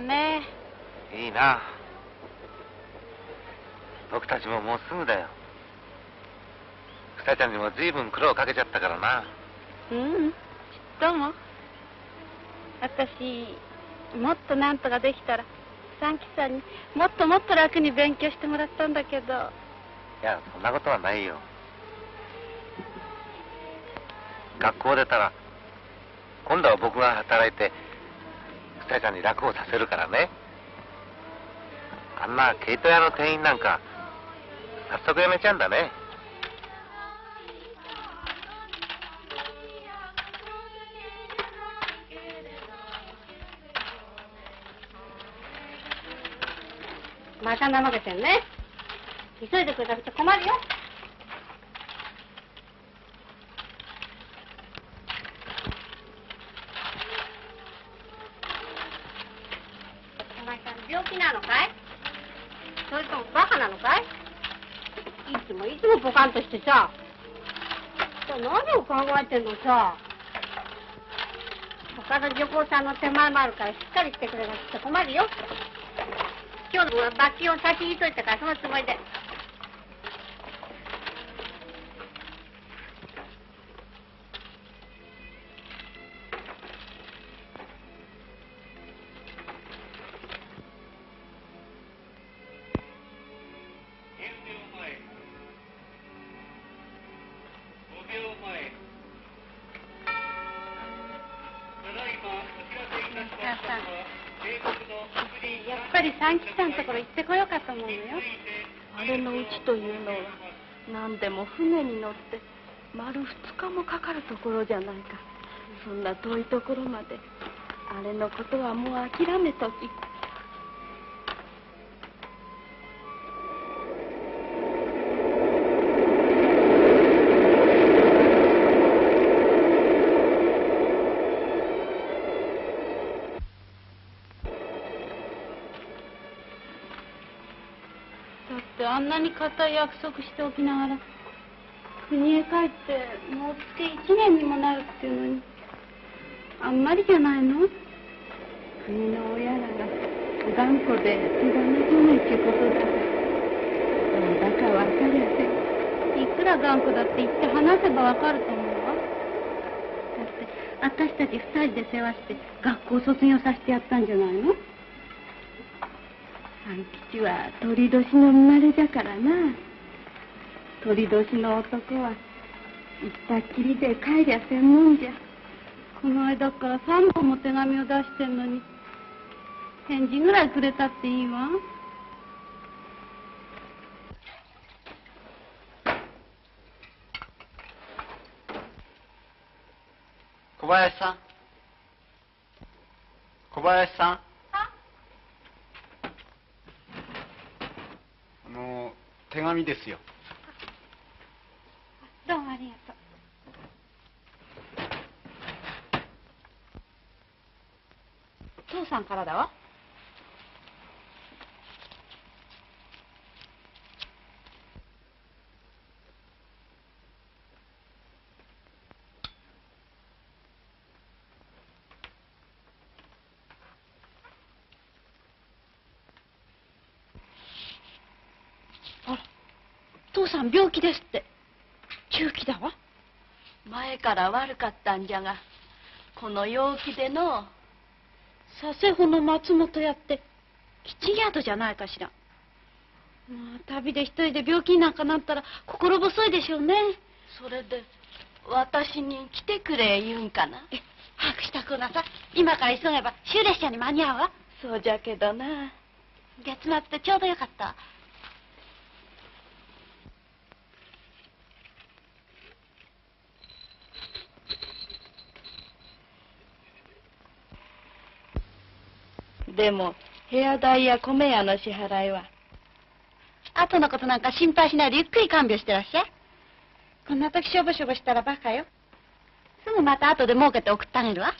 いいわね。いいな。僕たちももうすぐだよ。ふちゃんにも随分苦労かけちゃったからな。うん。ちっとも。私もっとなんとかできたら三木さんにもっともっと楽に勉強してもらったんだけど。いやそんなことはないよ。学校出たら今度は僕が働いてふたちゃんに楽をさせるからね。あんな毛糸屋の店員なんか早速辞めちゃうんだね。また怠けてんね。急いでくれなくて困るよ。を考えてんのさ他の女工さんの手前もあるからしっかりしてくれなくて困るよ。今日の分は罰金を先にといたからそのつもりで。も船に乗って丸2日もかかるところじゃないか。そんな遠いところまであれのことはもう諦めとき。だってあんなに固い約束しておきながら国へ帰ってもう月1年にもなるっていうのにあんまりじゃないの？国の親らが頑固で手がなくないってことだどうだかわかりゃせん。いくら頑固だって言って話せばわかると思うわ。だって私たち二人で世話して学校卒業させてやったんじゃないの？三吉は鳥年の生まれじゃからな鳥年の男は行ったっきりで帰りゃせんもんじゃ。この間から3本も手紙を出してんのに。返事ぐらいくれたっていいわ。小林さん。小林さん。あの手紙ですよりがとう。父さんからだわ。あら父さん病気ですって。から悪かったんじゃがこの陽気での佐世保の松本屋って吉宿じゃないかしら。まあ旅で一人で病気になんかなったら心細いでしょうね。それで私に来てくれ言うんかな？え早く支度をなさ。い今から急げば終列車に間に合うわ。そうじゃけどな。月末でちょうどよかったでも部屋代や米屋の支払いは。後のことなんか心配しないでゆっくり看病してらっしゃい。こんな時しょぼしょぼしたらバカよ。すぐまた後で儲けて送ってあげるわ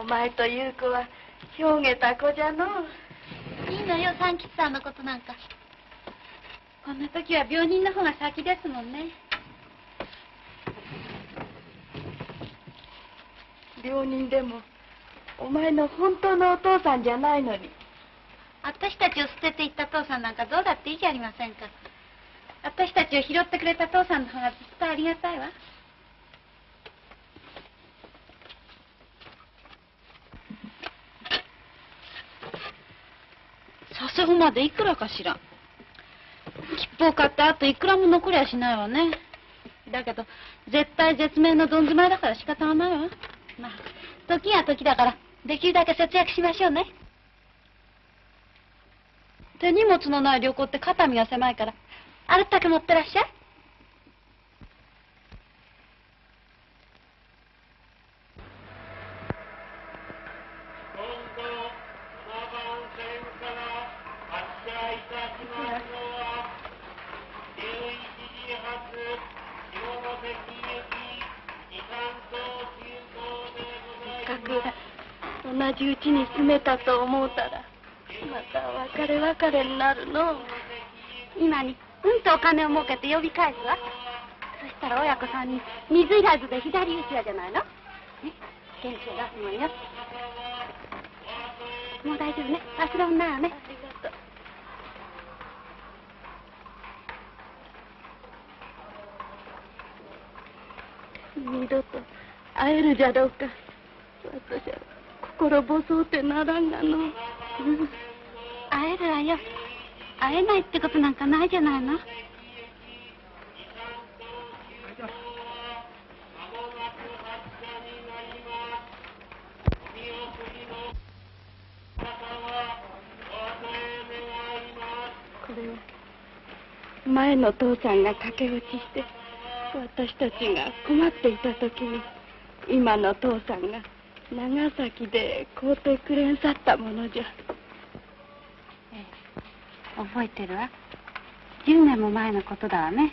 お前という子は表げた子じゃのいいのよ三吉さんのことなんか。こんな時は病人の方が先ですもんね。病人でもお前の本当のお父さんじゃないのに。私たちを捨てていった父さんなんかどうだっていいじゃありませんか。私たちを拾ってくれた父さんの方がずっとありがたいわ。佐世保までいくらかしら。切符を買ってあといくらも残りゃしないわね。だけど絶対絶命のどん詰まりだから仕方がないわ。まあ時が時だからできるだけ節約しましょうね。手荷物のない旅行って肩身が狭いからあったく持ってらっしゃい。じうちに住めたと思うたらまた別れ別れになるの。今にうんとお金を儲けて呼び返すわ。そしたら親子さんに水いらずで左打ちやじゃないの。ね。元気を出すのよ。もう大丈夫ね。忘れんなよね。ありがとう二度と会えるじゃろうか。私は心細うてならんがの。うん。会えるわよ。会えないってことなんかないじゃないの。これは前の父さんが駆け落ちして私たちが困っていた時に今の父さんが長崎で買うてくれんさったものじゃ。覚えてる？わ10年も前のことだわね。一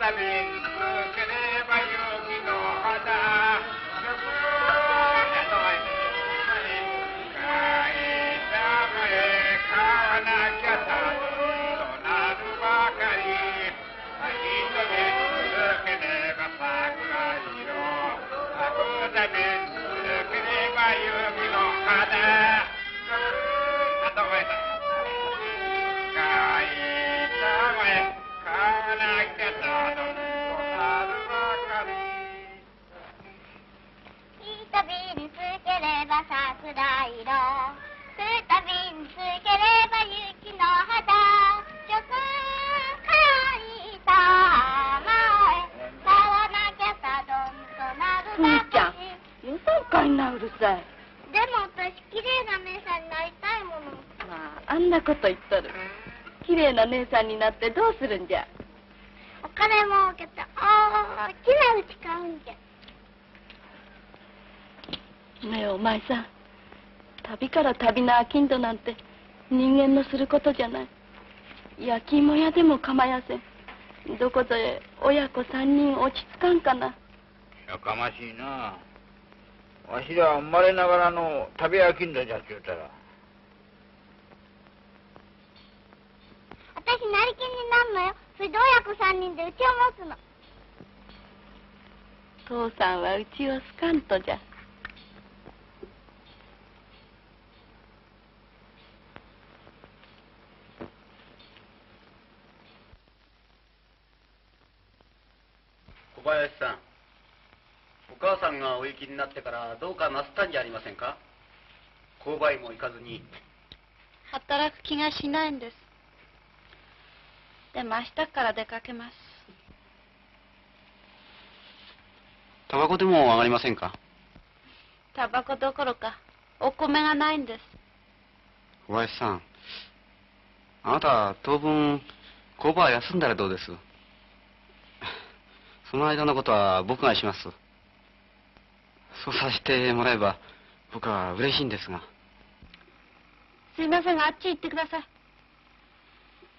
たびにつければまああんなこと言っとる綺麗な姉さんになってどうするんじゃ？お金儲けて大きな家買うんじゃ。ねえお前さん旅から旅の商人なんて人間のすることじゃない。焼き芋屋でも構いやせん。どこぞへ親子三人落ち着かんかな。やかましいな。わしらは生まれながらの旅商人じゃっちゅうたら。私なりきになんのよそれで親子三人でうちを持つの。父さんはうちを好かんとじゃ。小林さんお母さんがお行きになってからどうかなすったんじゃありませんか？購買も行かずに。働く気がしないんですでも明日から出かけます。タバコでも上がりませんか？タバコどころかお米がないんです。小林さんあなた当分工場休んだらどうです？その間のことは僕がします。そうさせてもらえば僕は嬉しいんですが。すいませんがあっち行ってください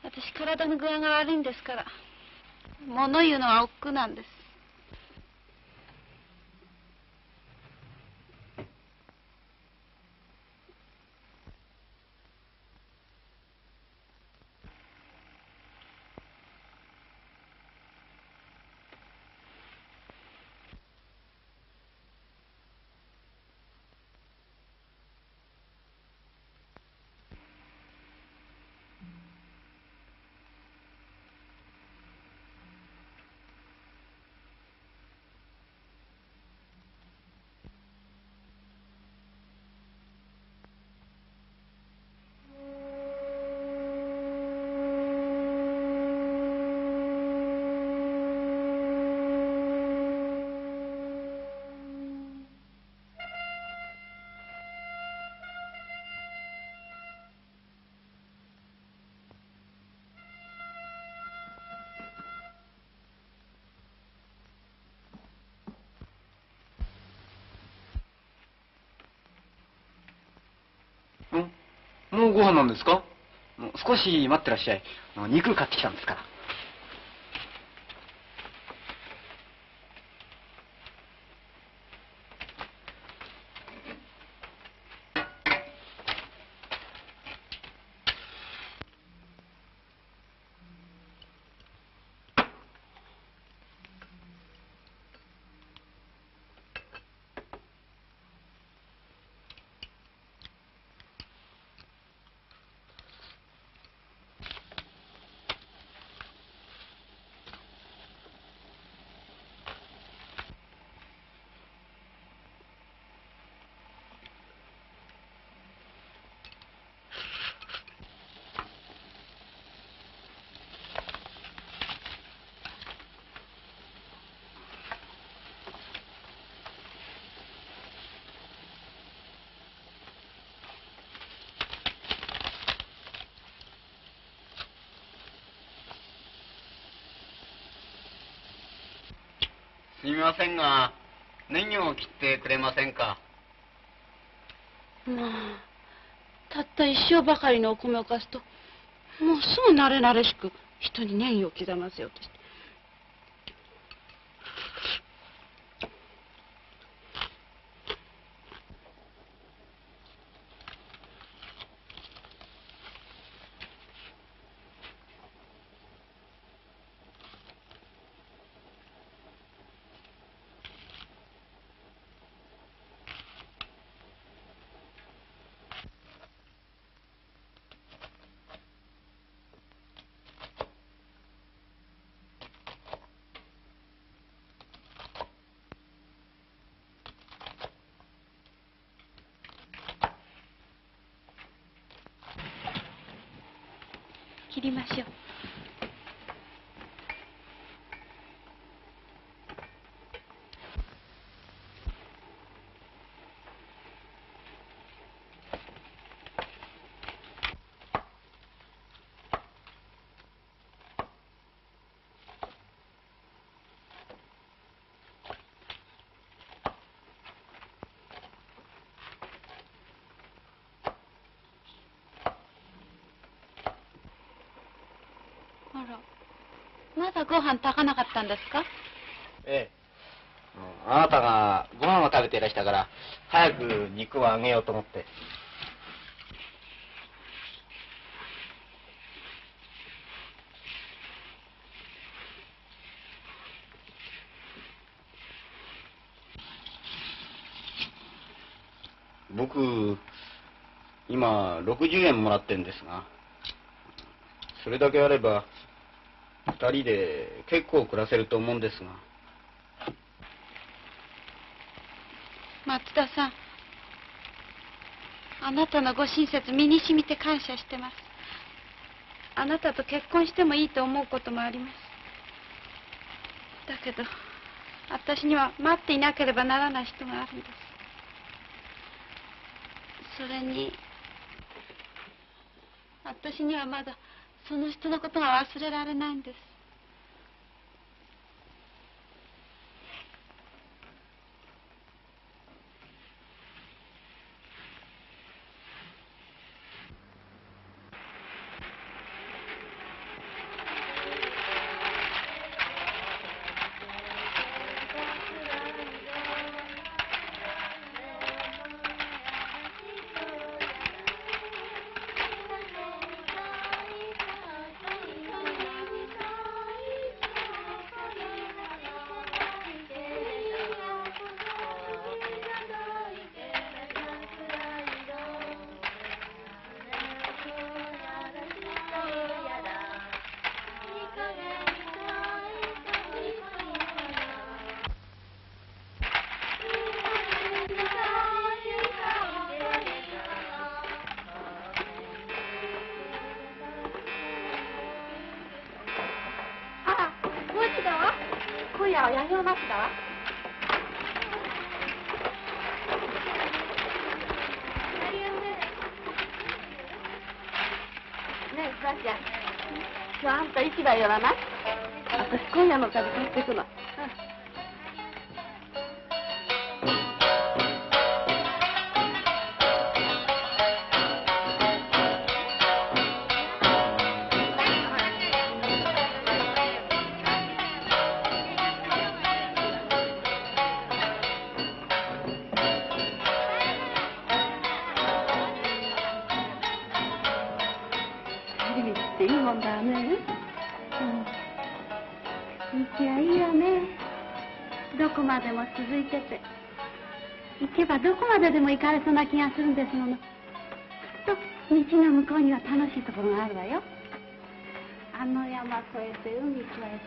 私体の具合が悪いんですから。物言うのは億劫なんです。のご飯なんですか？もう少し待ってらっしゃい。あの肉買ってきたんですから。すみませんがネギを切ってくれませんか？まあたった一生ばかりのお米を貸すともうすぐ慣れ慣れしく人にネギを刻ませようとして切りましょうあらご飯炊かなかったんですか？ええ。あなたがご飯を食べていらしたから、早く肉をあげようと思って。僕今60円もらってんですがそれだけあれば二人で結構暮らせると思うんですが。松田さん。あなたのご親切身に染みて感謝してます。あなたと結婚してもいいと思うこともあります。だけど私には待っていなければならない人があるんです。それに私にはまだその人のことが忘れられないんです。たれそうな気がするんですもの。きっと道の向こうには楽しいところがあるわよ。あの山越えて海越え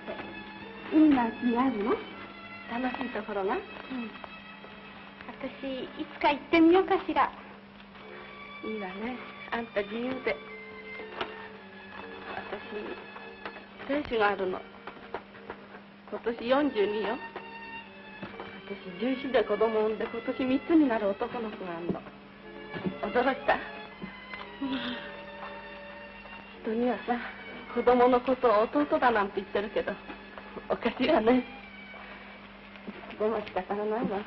て。海なんてあるの？楽しいところが？うん。私いつか行ってみようかしら。いいわね。あんた自由で。私亭主があるの。今年42よ私14で子供を産んで今年3つになる男の子があるの。驚いた。人にはさ子供のことを弟だなんて言ってるけどおかしいわね。でも仕方がないわ。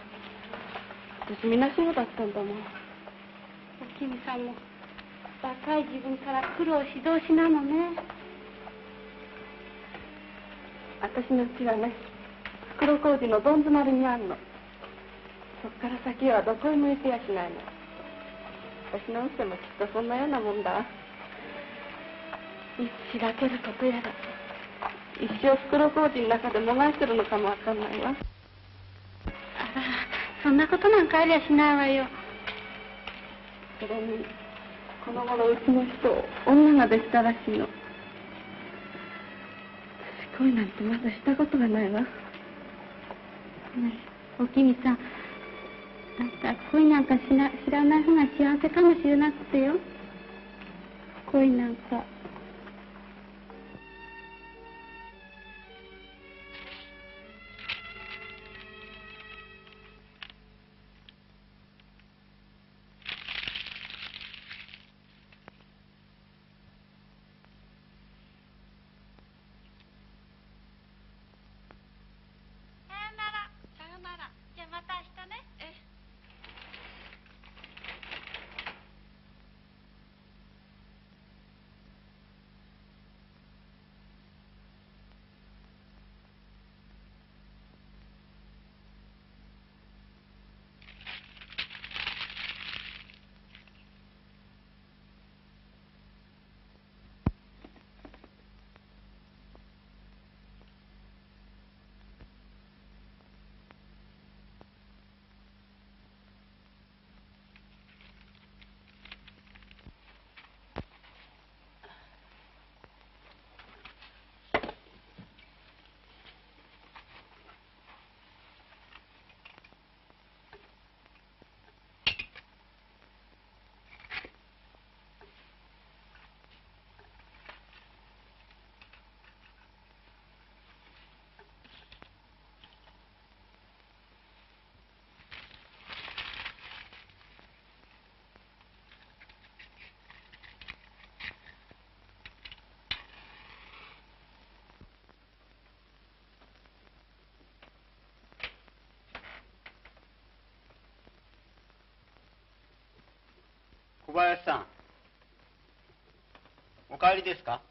私みんなそうだったんだもん。おきみさんも若い自分から苦労しどしなのね。私の家はね袋小路のどん詰まりにあるの。そっから先はどこへも行けやしないの。私の運勢もきっとそんなようなもんだ。わいつ開けることやら。一生袋小路の中でもがいてるのかもわかんないわ。あらそんなことなんかありゃしないわよ。それにこの頃うちの人女ができたらしいの。私恋なんてまだしたことがないわおきみさん。あんた恋なんかしな知らない方が幸せかもしれなくてよ。恋なんかさよならさよならじゃあまた明日ねえ小林さん。お帰りですか？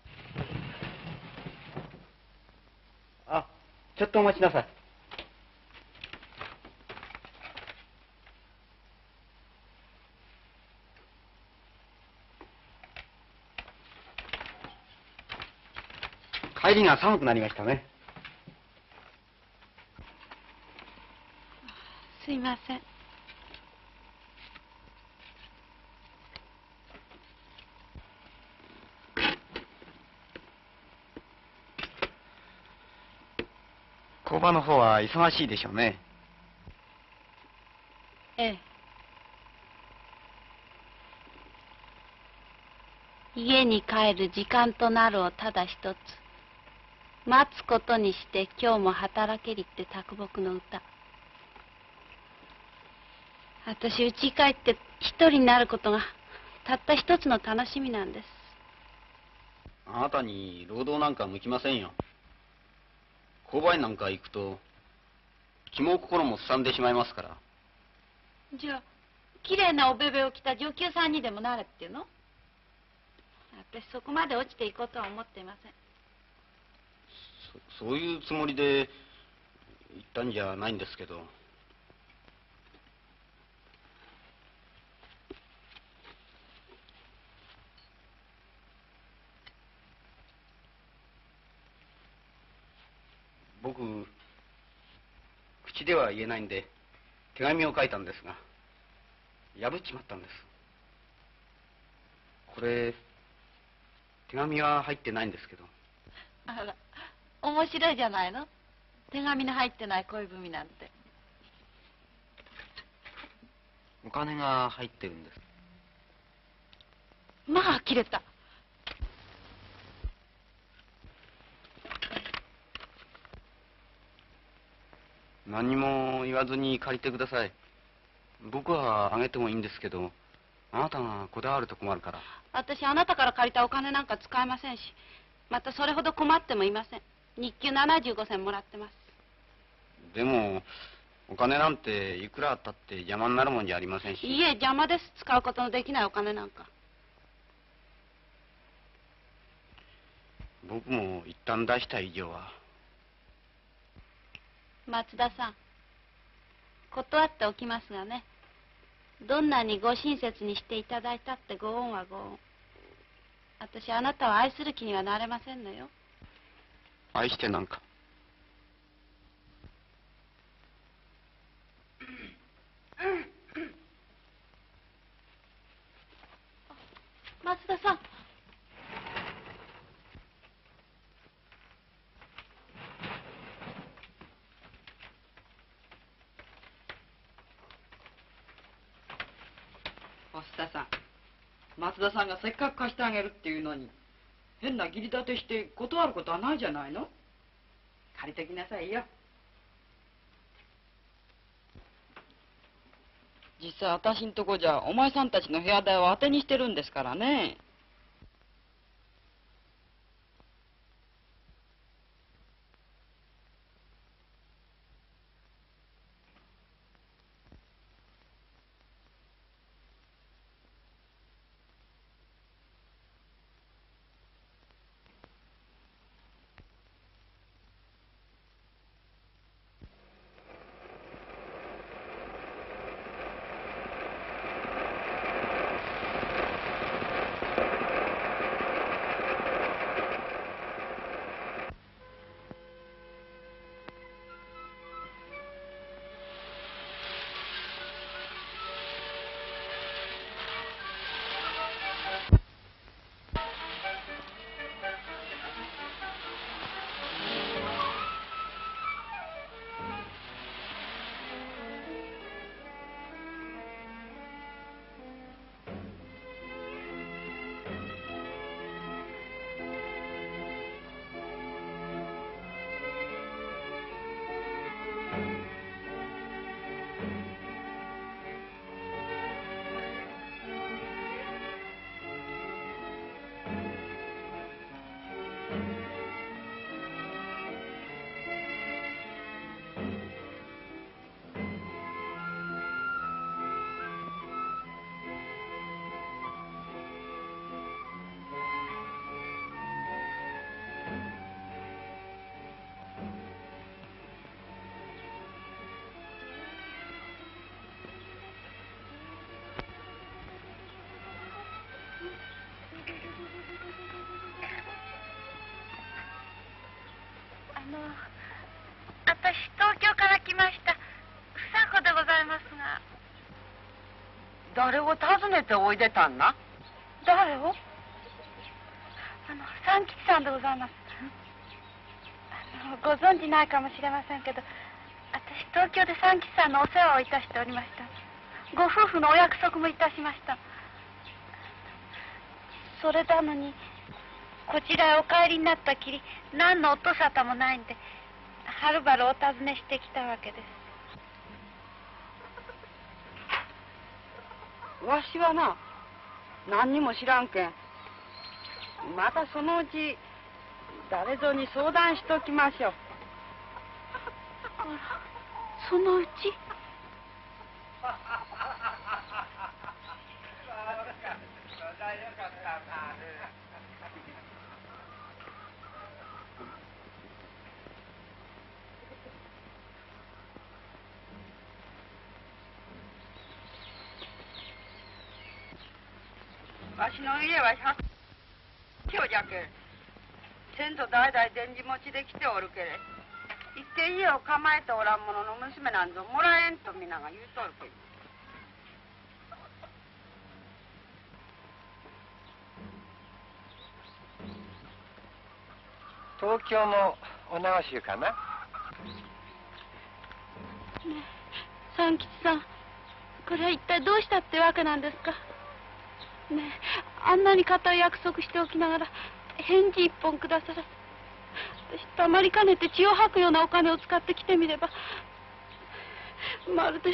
あちょっとお待ちなさい。帰りが寒くなりましたね。すいません工場の方は忙しいでしょうね。ええ。家に帰る時間となるをただ一つ。待つことにして今日も働けりって卓木の歌。私家帰って一人になることがたった一つの楽しみなんです。あなたに労働なんか向きませんよ購買なんか行くと気も心もすさんでしまいますから。じゃあ綺麗なおべべを着た上級さんにでもなれっていうの？私そこまで落ちていこうとは思っていません。そそういうつもりで言ったんじゃないんですけど口では言えないんで手紙を書いたんですが破っちまったんです。これ手紙は入ってないんですけど。あら面白いじゃないの？手紙の入ってない恋文なんて。お金が入ってるんです。まあ切れた何にも言わずに借りてください。僕はあげてもいいんですけどあなたがこだわると困るから。私あなたから借りたお金なんか使えませんしまたそれほど困ってもいません。日給75銭もらってます。でもお金なんていくらあったって邪魔になるもんじゃありませんし。いいえ邪魔です。使うことのできないお金なんか。僕も一旦出した以上は松田さん。断っておきますがね。どんなにご親切にしていただいたってご恩はご恩。私あなたを愛する気にはなれませんのよ。愛してなんか。松田さん田さん。松田さんがせっかく貸してあげるっていうのに変な義理立てして断ることはないじゃないの？借りてきなさいよ。実際私んとこじゃお前さんたちの部屋代を当てにしてるんですからね私東京から来ました。房子でございますが。誰を訪ねておいでたんな？誰を？あの三吉さんでございます。あのご存知ないかもしれませんけど私東京で三吉さんのお世話をいたしておりました。ご夫婦のお約束もいたしました。それなのにこちらへお帰りになったきり何の音沙汰もないんではるばるお尋ねしてきたわけです。わしはな何にも知らんけん。またそのうち誰ぞに相談しときましょう。そのうち？わしの家は百姓じゃけん先祖代々伝次持ちで来ておるけれ。一見家を構えておらん者の娘なんぞもらえんと皆が言うとるけど。東京のお直しかな？ねえ三吉さん。これは一体どうしたってわけなんですか？ねえあんなに固い約束しておきながら返事一本くださらず。私たまりかねて血を吐くようなお金を使ってきてみればまるで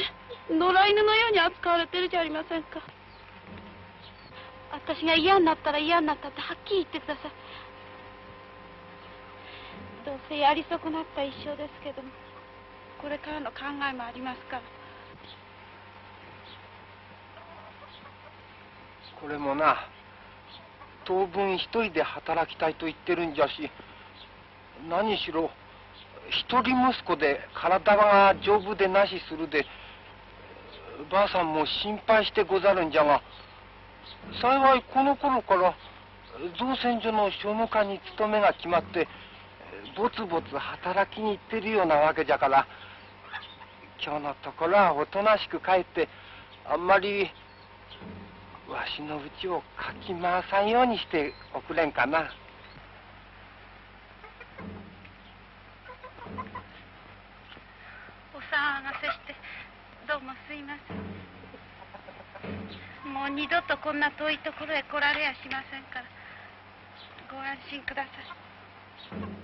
野良犬のように扱われてるじゃありませんか。私が嫌になったら嫌になったってはっきり言ってください。どうせやり損なった一生ですけどもこれからの考えもありますから。これもな当分一人で働きたいと言ってるんじゃし何しろ一人息子で体が丈夫でなしするでばあさんも心配してござるんじゃが幸いこの頃から造船所の商務課に勤めが決まってぼつぼつ働きに行ってるようなわけじゃから今日のところはおとなしく帰ってあんまりわしのうちをかき回さんようにしておくれんかな。お騒がせしてどうもすいませんもう二度とこんな遠いところへ来られやしませんからご安心ください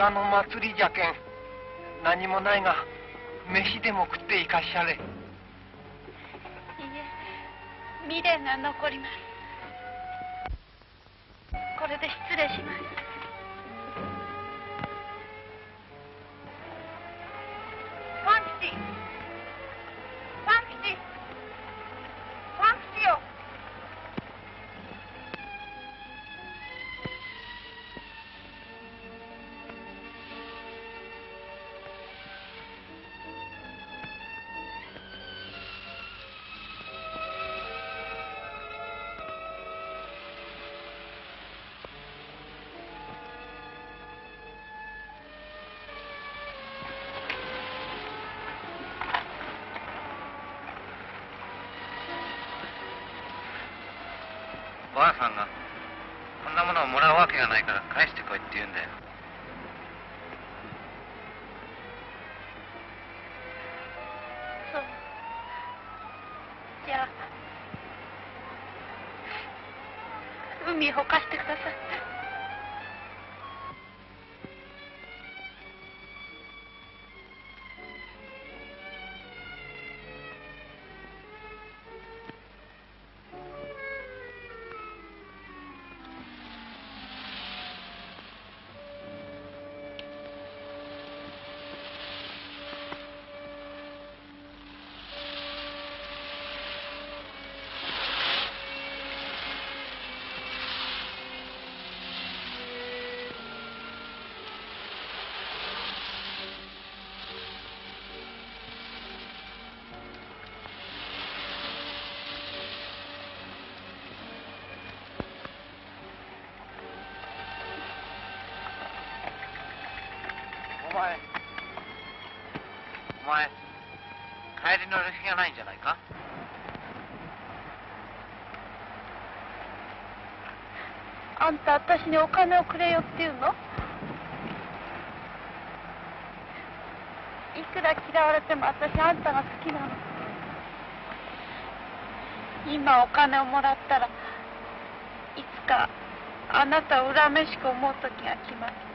村の祭りじゃけん。何もないが飯でも食っていかっしゃれ。いいえ未練が残ります。これで失礼します。パン吉前帰りの旅費がないんじゃないか？あんた私にお金をくれよって言うの？いくら嫌われても私あんたが好きなの。今お金をもらったらいつかあなたを恨めしく思う時が来ます。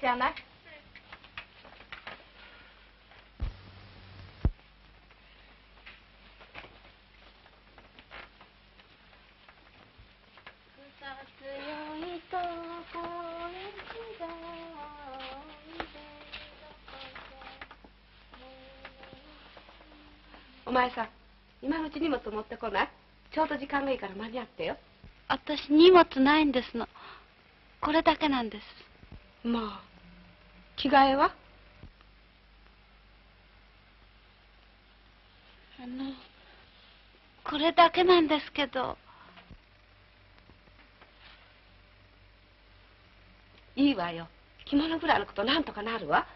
じゃない？お前さん今のうち荷物持ってこない？ちょうど時間がいいから間に合ってよ。私荷物ないんですの。これだけなんです。まあ着替えは？あのこれだけなんですけど。いいわよ。着物ぐらいのことなんとかなるわ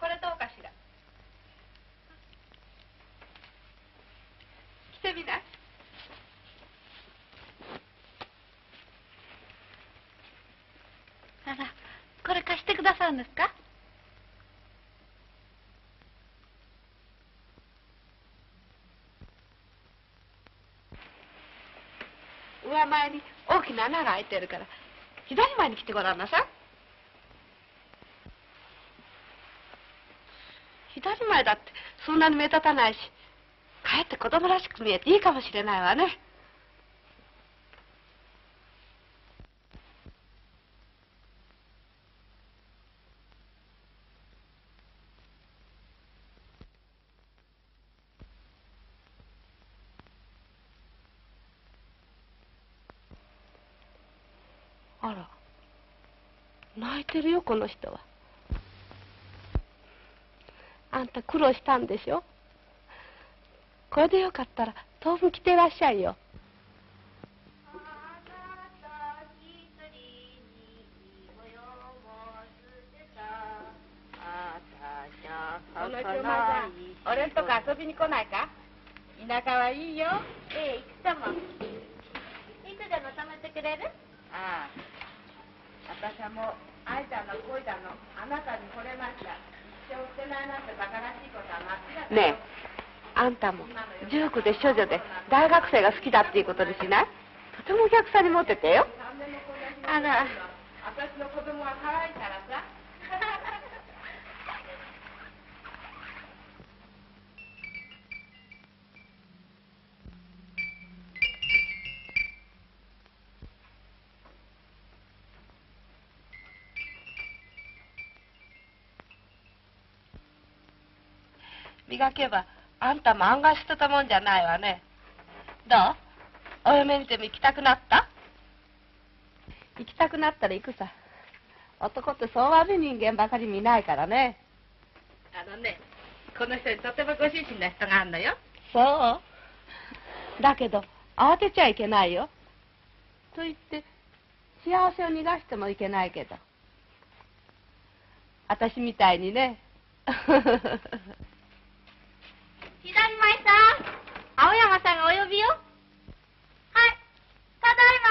これどうかしら着てみないあらこれ貸してくださるんですか？上前に大きな穴が開いてるから左前に来てごらんなさい。左前だってそんなに目立たないしかえって子供らしく見えていいかもしれないわねあら泣いてるよこの人は。あんた苦労したんでしょ？これでよかったら当分来てらっしゃいよ。この人まさん俺んとこ遊びに来ないか？田舎はいいよ。ええ行くとも。いつでも泊めてくれる？ああ私はもう愛ちゃんの恋だのあなたに惚れました。一生捨てないなんて馬鹿らしいことは間違いねえ。あんたも19で処女で大学生が好きだっていうことにしない？とてもお客さんにモテてよ。あら。私の子供は可愛いからさ磨けばあんたも案外捨てたもんじゃないわね。どう？お嫁見ても行きたくなった？行きたくなったら行くさ。男ってそう悪い人間ばかり見ないからね。あのねこの人にとてもご主人な人があるのよ。そう。だけど慌てちゃいけないよ。と言って幸せを逃がしてもいけないけど。私みたいにね 左前さん青山さんがお呼びよはいただいま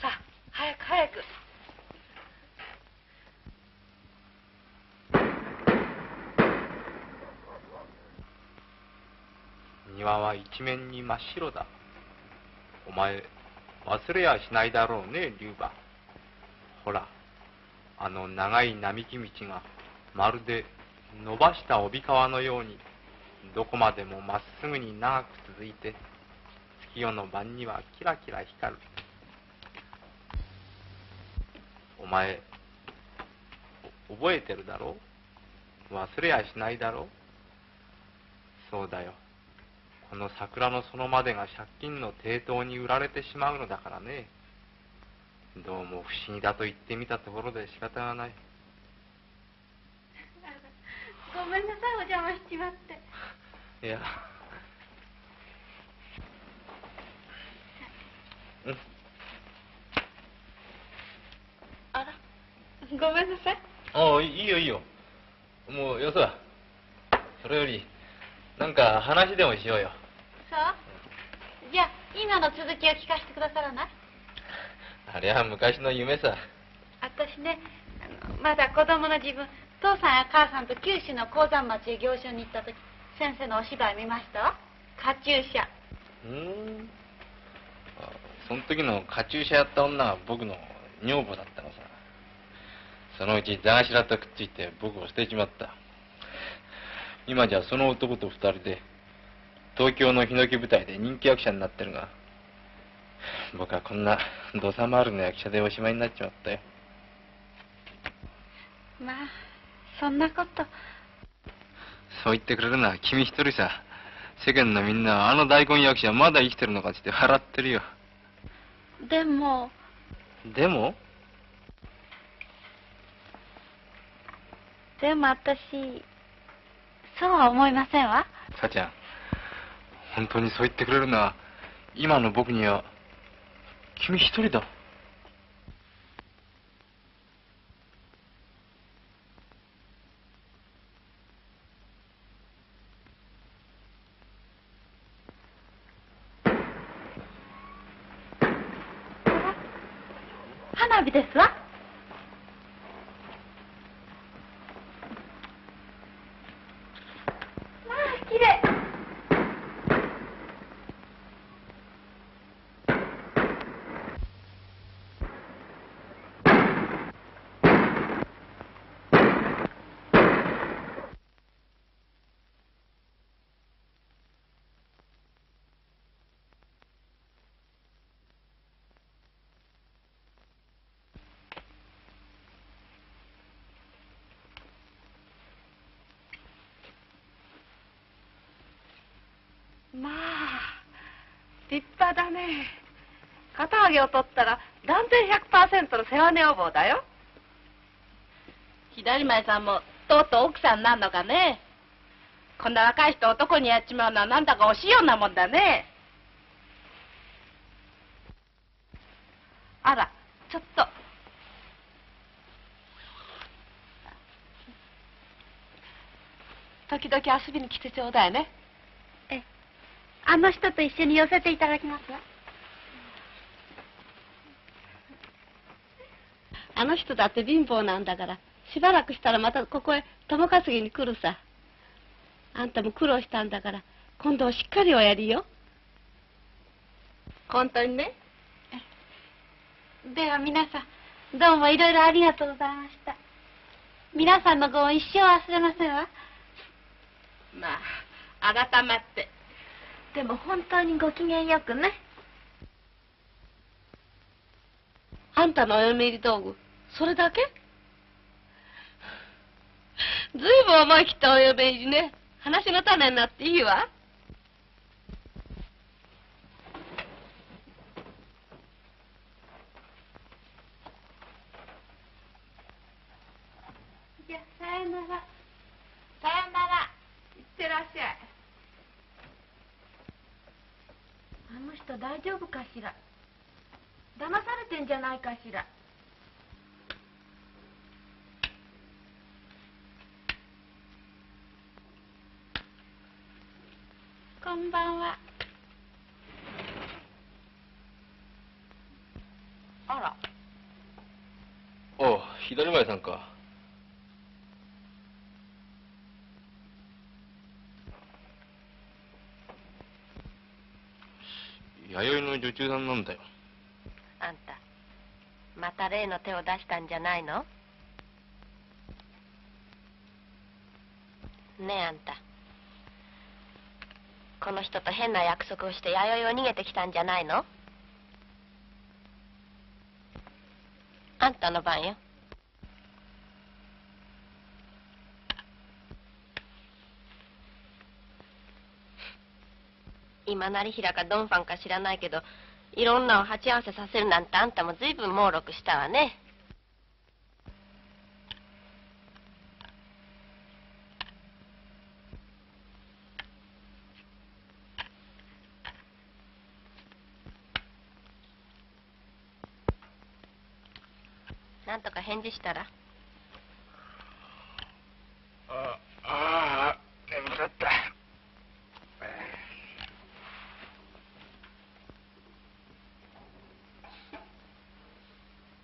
さあ早く早く庭は一面に真っ白だ。お前、忘れやしないだろうね、龍馬。ほら、あの長い並木道が、まるで伸ばした帯川のように、どこまでもまっすぐに長く続いて、月夜の晩にはキラキラ光る。お前、覚えてるだろ？う忘れやしないだろ？うそうだよ。この桜のそのまでが借金の抵当に売られてしまうのだからね。どうも不思議だと言ってみたところで仕方がない。ごめんなさいお邪魔しちまって。いや。うん。あらごめんなさい。ああいいよいいよ。もうよそだそれよりなんか話でもしようよ。そう？じゃあ今の続きを聞かせてくださらない？あれは昔の夢さ。私ねまだ子供の自分父さんや母さんと九州の鉱山町へ行商に行った時先生のお芝居見ました？わカチューシャ。うーん。あその時のカチューシャやった女は僕の女房だったのさ。そのうち座頭とくっついて僕を捨てちまった。今じゃその男と二人で東京のヒノキ舞台で人気役者になってるが僕はこんな土佐回りの役者でおしまいになっちまったよ。まあそんなこと。そう言ってくれるのは君一人さ。世間のみんなはあの大根役者まだ生きてるのかって笑ってるよ。でも。でも？でも私そうは思いませんわ。さちゃん本当にそう言ってくれるのは今の僕には君一人だ花火ですわまあ綺麗まあ立派だね。肩上げを取ったら断然100%の世話女房だよ。左前さんもとうとう奥さんなるのかね。こんな若い人男にやっちまうのはなんだか惜しいようなもんだね。あらちょっと。時々遊びに来てちょうだいね。あの人と一緒に寄せていただきますわ。あの人だって貧乏なんだから、しばらくしたらまたここへ友担ぎに来るさ。あんたも苦労したんだから、今度はしっかりおやりよ。本当にね。では皆さん、どうもいろいろありがとうございました。皆さんのご恩一生忘れませんわ。まあ、改まって。でも本当にご機嫌よくね。あんたのお嫁入り道具、それだけ？ずいぶん思い切ったお嫁入りね。話の種になっていいわ。じゃあ、さよなら。さよなら。いってらっしゃい。あの人大丈夫かしら？騙されてんじゃないかしら？こんばんは。あら。おう左前さんか。弥生の女中さんなんだよ。あんたまた例の手を出したんじゃないの？ねえあんた。この人と変な約束をして弥生を逃げてきたんじゃないの？あんたの番よ。今成平かドンファンか知らないけどいろんなを鉢合わせさせるなんてあんたも随分猛録したわね。なんとか返事したら？ああ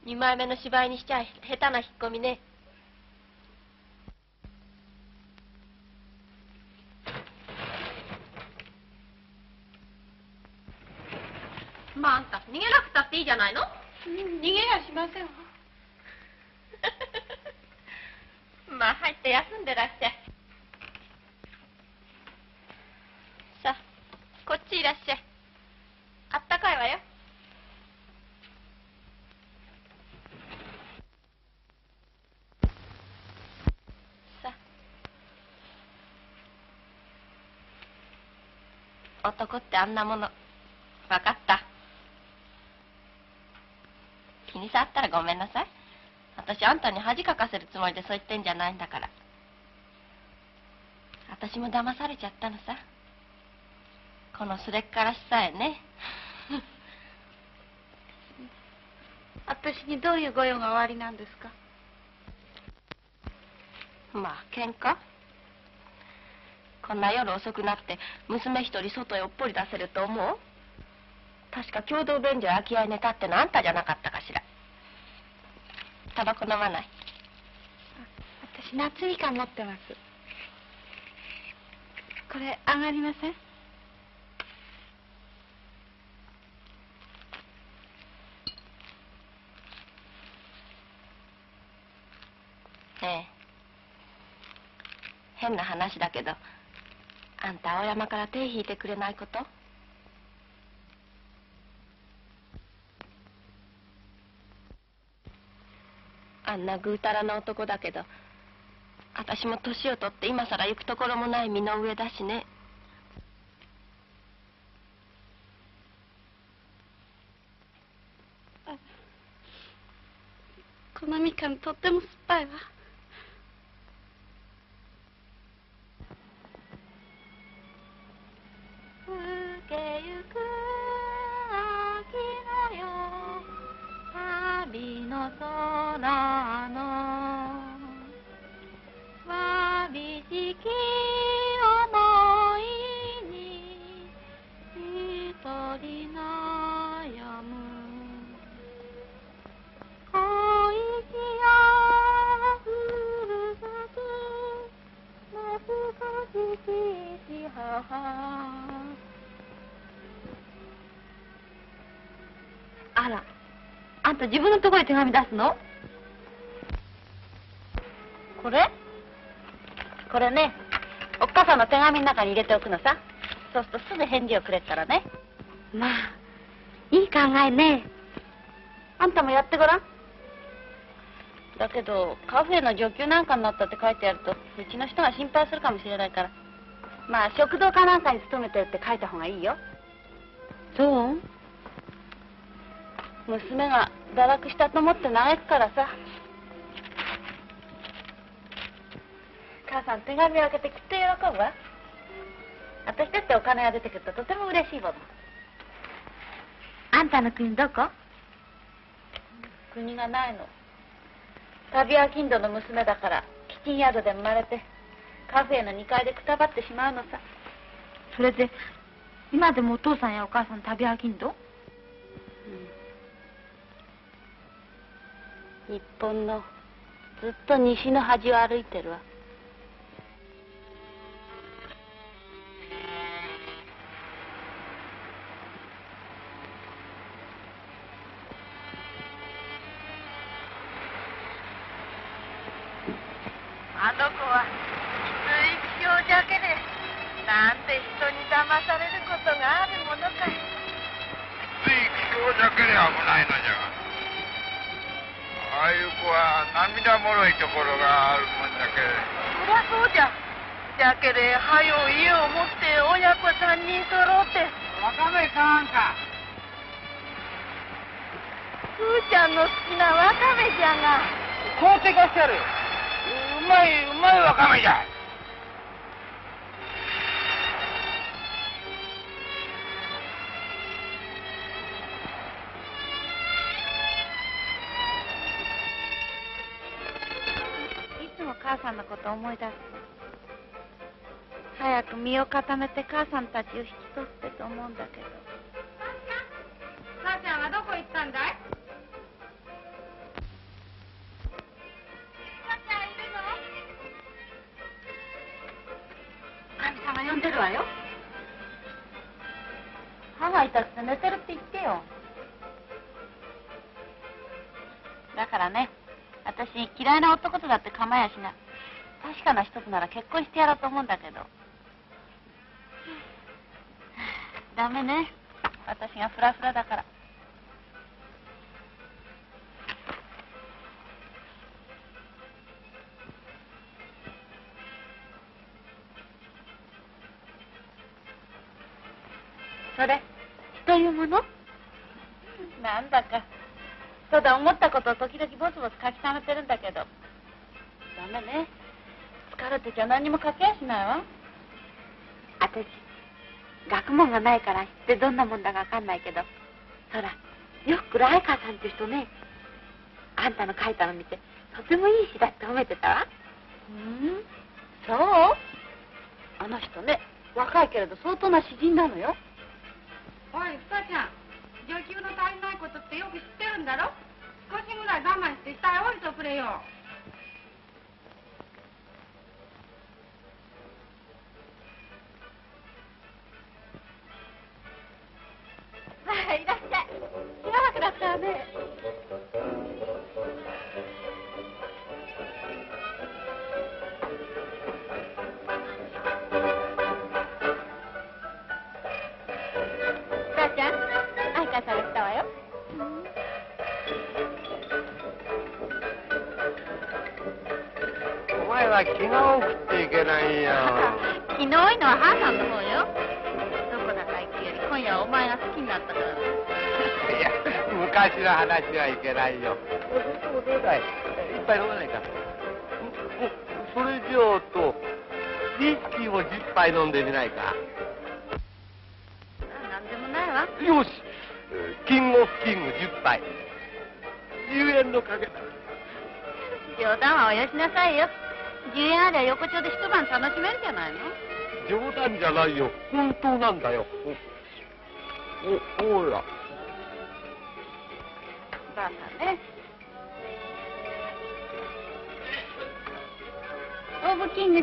2枚目の芝居にしちゃ下手な引っ込みね。まああんた逃げなくたっていいじゃないの？逃げやしませんわ。まあ入って休んでらっしゃいさあこっちいらっしゃいあったかいわよさあ男ってあんなもの。分かった。気に障ったらごめんなさい。私あんたに恥かかせるつもりでそう言ってんじゃないんだから。私も騙されちゃったのさ。このすれっからしさえね。私にどういうご用がおありなんですか？まあ喧嘩？こんな夜遅くなって娘一人外へおっぽり出せると思う？確か共同便所へ空き家に寝たってのあんたじゃなかったかしら。タバコ飲まない？私夏みかん持ってます。これ上がりません？ねえ。変な話だけどあんた青山から手引いてくれないこと？あんなぐうたらな男だけど私も年を取って今さら行くところもない身の上だしね。このみかんとっても酸っぱいわ。手紙出すの？これ？これね。おっかさんの手紙の中に入れておくのさ。そうするとすぐ返事をくれっからね。まあいい考えね。あんたもやってごらん。だけどカフェの女給なんかになったって書いてあるとうちの人が心配するかもしれないから。まあ食堂かなんかに勤めてるって書いた方がいいよ。そう？娘が堕落したと思って嘆くからさ。母さん手紙を開けてきっと喜ぶわ。私だってお金が出てくるととても嬉しいものあんたの国どこ？国がないの。旅屋金土の娘だからキチン宿で生まれてカフェの2階でくたばってしまうのさ。それで今でもお父さんやお母さん旅屋金土日本のずっと西の端を歩いてるわ。じゃけれはよ家を持って親子三人揃って。わかめかんか。ふーちゃんの好きなわかめじゃが。こうてかしてやる。うまいうまいわかめじゃ。いつも母さんのこと思い出す早く身を固めて母さんたちを引き取ってと思うんだけど。母ちゃんはどこ行ったんだい？母ちゃんいるの？神様呼んでるわよ。歯が痛くて寝てるって言ってよ。だからね私嫌いな男とだって構えやしない。確かな一つなら結婚してやろうと思うんだけど。ダメね。私がフラフラだから。それというものなんだか。ただ思ったことを時々ボツボツ書き溜めてるんだけど。ダメね。疲れてちゃ何も書けやしないわ。学問がないから知ってどんなもんだかわかんないけど。ほらよく来川さんって人ね。あんたの書いたの見てとてもいい詩だって褒めてたわ。うん？そう？あの人ね若いけれど相当な詩人なのよ。おい、ふたちゃん、女給の足りないことってよく知ってるんだろ？少しぐらい我慢して下へ降りとくれよ。っしゃいしばらくだったわね。母ちゃん愛川さんが来たわよ。お前は気が多くっていけないよ。気の多いのはハンさんの方よ。どこだか行くより。今夜はお前が好きになったからいや、昔の話はいけないよ。そうどうだい一杯飲まないか。おそれじゃあと、ウイスキーも10杯飲んでみないか。なんでもないわよし、キングオフキング10杯。10円のかけだ。冗談はおよしなさいよ10円ありゃ横丁で一晩楽しめるじゃないの冗談じゃないよ。本当なんだよ。お、お、おいら。バカねオーブキン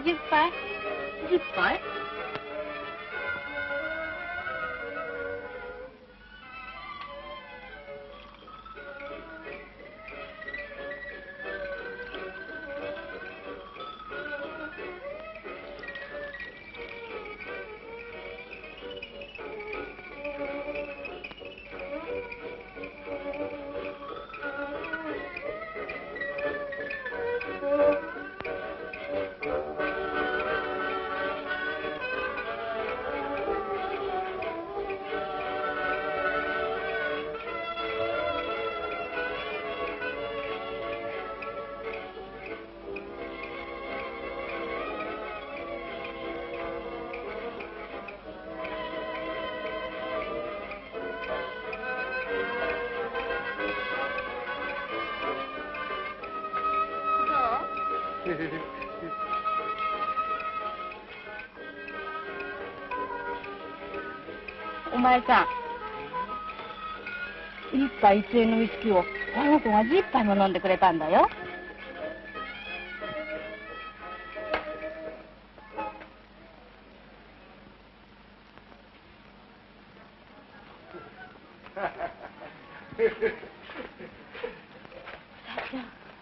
前さん。一杯一円のウイスキーをあの子が10杯も飲んでくれたんだよ。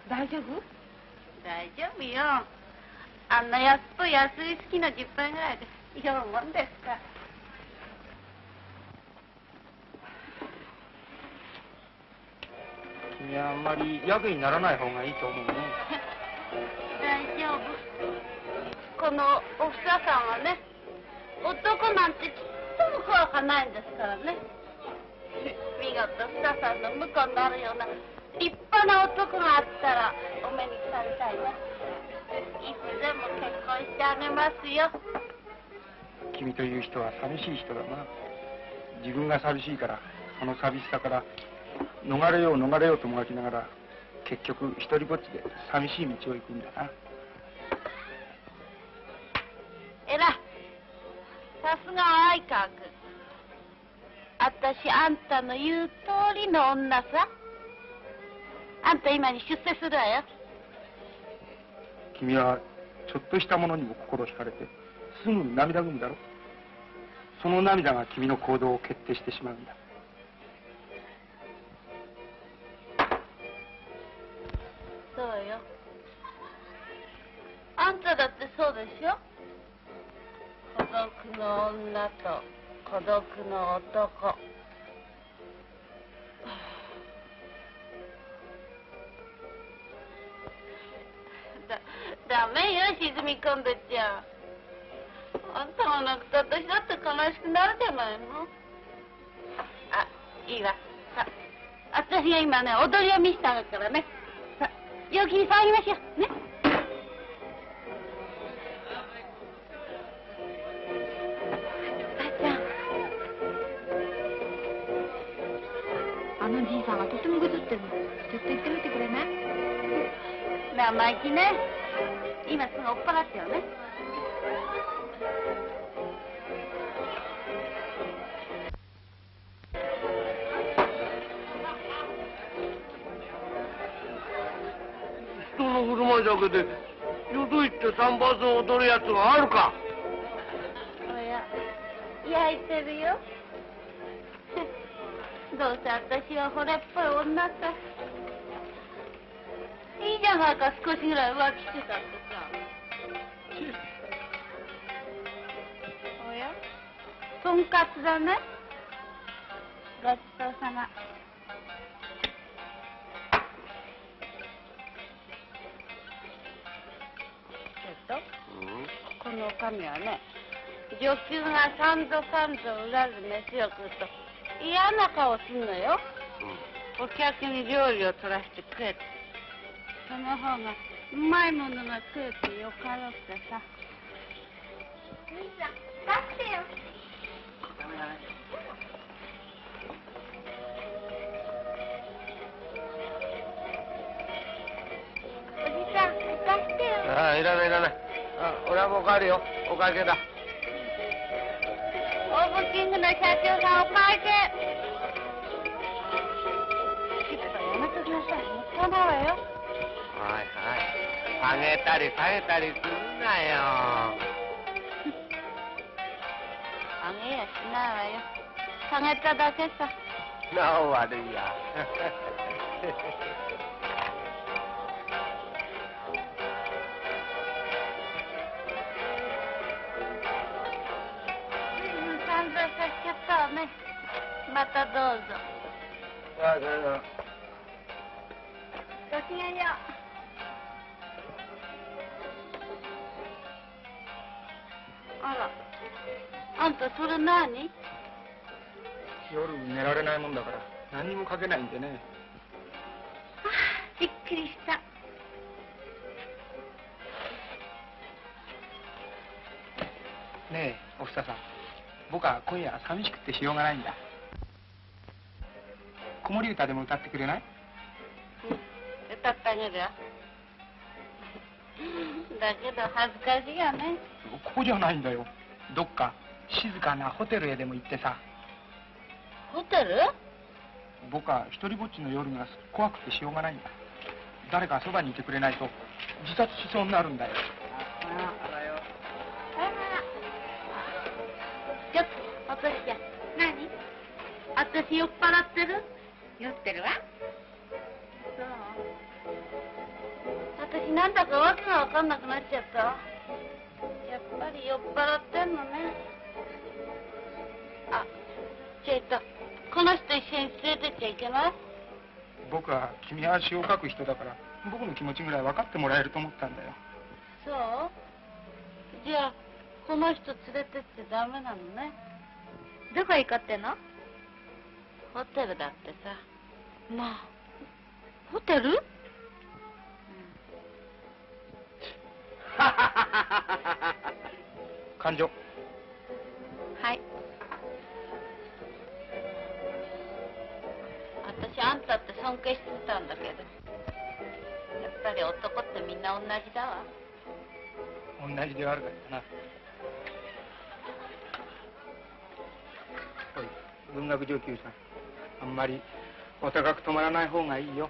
大丈夫？大丈夫よ。あんな安っぽい安いウイスキーの10杯ぐらいでようもんですはあんまりやけにならない方がいいと思うね。大丈夫このおふささんはね男なんてちっとも怖かないんですからね見事ふささんの婿になるような立派な男があったらお目にかかりたいないつでも結婚してあげますよ君という人は寂しい人だな。自分が寂しいから、その寂しさから逃れよう逃れようともがきながら、結局一人ぼっちで寂しい道を行くんだな。えらい。さすが相川君。私あんたの言う通りの女さ。あんた今に出世するわよ。君はちょっとしたものにも心惹かれて、すぐ涙ぐむだろ。その涙が君の行動を決定してしまうんだそうよ。あんただってそうでしょ？孤独の女と孤独の男。だダメよ沈み込んでちゃ。あんたがなくて私だって悲しくなるじゃないの。あいいわ。さ私が今ね踊りを見せてあるからね。陽気に騒ぎましょう。ね。あのじいさんがとてもぐずってるの。ちょっと言ってみてくれない？生意気ね。今すぐ追っ払ってよね人の振る舞いだけで淀行って三番を踊るやつがあるか。おや焼いてるよ。どうせ私は惚れっぽい女さ。いいじゃないか少しぐらい浮気してたってさ。おやとんかつだね。ごちそうさまのおかみはね女給が三度三度裏で飯を食うと嫌な顔すんのよ、お客に料理を取らせて食えって。その方がうまいものが食えてよかろうってさ。兄さん出してよ。おじさん出してよ。ああいらないいらないあ俺はもう帰るよ。お会計だ。オーブキングの社長さんお会計。ちょっとやめときなさい。もったいないわよ。はいはい。上げたり下げたりすんなよ。あげやしないわよ。下げただけさ。なお悪いや またどうぞ。ああそれだごきげんよう。あら。あんたそれ何？夜寝られないもんだから。何にもかけないんでね。びっくりした。ねえおふたさん。僕は今夜寂しくてしようがないんだ子守歌でも歌ってくれない？歌ってあげるよ。だけど恥ずかしいよね。ここじゃないんだよ。どっか静かなホテルへでも行ってさ。ホテル？僕は一人ぼっちの夜が怖くてしようがないんだ。誰かそばにいてくれないと自殺しそうになるんだよ。ちょっと落としちゃ何？私酔っ払ってる？酔ってるわ。そう。私なんだかわけが分かんなくなっちゃった。やっぱり酔っ払ってんのね。あちょいとこの人一緒に連れてっちゃいけない？僕は君は詩を書く人だから僕の気持ちぐらい分かってもらえると思ったんだよ。そう？じゃあこの人連れてっちゃダメなのね。どこ行こってんの？ホテルだってさまあホテル？感情。はい。私あんたって尊敬してたんだけどやっぱり男ってみんな同じだわ。同じで悪かったな。文学上級さん。あんまりお高く止まらない方がいいよ。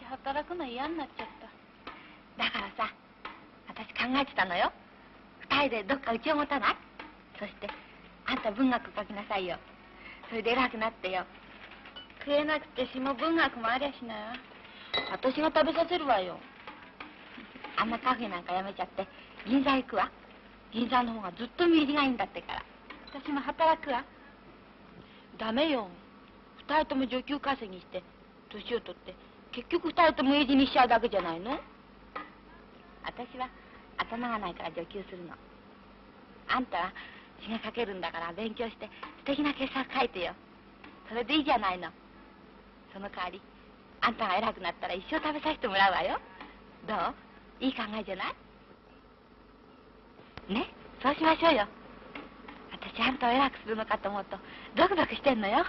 私働くの嫌になっちゃった。だからさ私考えてたのよ。二人でどっか家を持たない？そしてあんた文学書きなさいよ。それで偉くなってよ。食えなくてしも文学もありゃしないわ。私が食べさせるわよ。あんなカフェなんかやめちゃって銀座行くわ。銀座の方がずっと身入りがいいんだってから。私も働くわ。ダメよ。二人とも女給稼ぎして年を取って結局二人とも家路にしちゃうだけじゃないの？私は頭がないから女給するの。あんたは詩が書けるんだから勉強して素敵な傑作書いてよ。それでいいじゃないの。その代わりあんたが偉くなったら一生食べさせてもらうわよ。どう？いい考えじゃない？ね？そうしましょうよ。私あんたを偉くするのかと思うとドクドクしてんのよ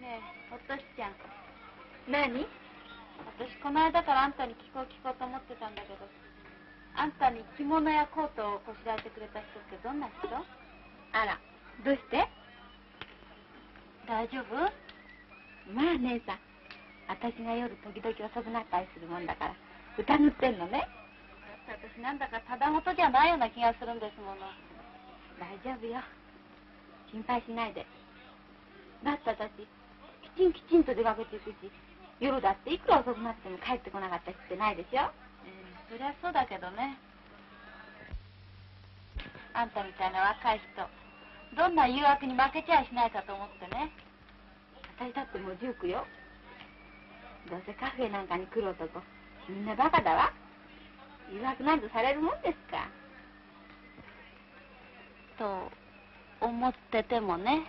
ねえおとしちゃん何私この間からあんたに聞こう聞こうと思ってたんだけどあんたに着物やコートをこしらえてくれた人ってどんな人？あら。どうして？大丈夫？まあ姉さん私が夜時々遅くなったりするもんだから疑ってんのね。だって私なんだかただごとじゃないような気がするんですもの。大丈夫よ。心配しないで。だって私きちんきちんと出かけていくし夜だっていくら遅くなっても帰ってこなかった日ってないでしょそりゃそうだけどねあんたみたいな若い人どんな誘惑に負けちゃいしないかと思ってね。私だってもう19よ。どうせカフェなんかに来る男みんなバカだわ。誘惑なんぞされるもんですか。と思っててもね。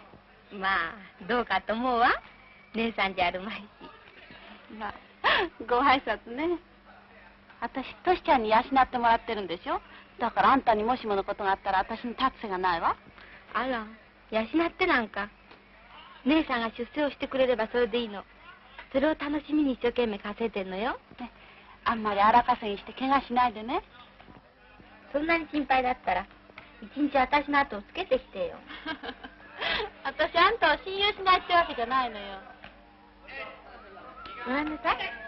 まあどうかと思うわ。姉さんじゃあるまいし。まあご挨拶ね。私トシちゃんに養ってもらってるんでしょだからあんたにもしものことがあったら私に立つ瀬がないわ。あら養ってなんか。姉さんが出世をしてくれればそれでいいの。それを楽しみに一生懸命稼いでんのよ、ね、あんまり荒稼ぎして怪我しないでね。そんなに心配だったら一日私の後をつけてきてよ。私あんたを信用しないってわけじゃないのよ。ご覧なさい。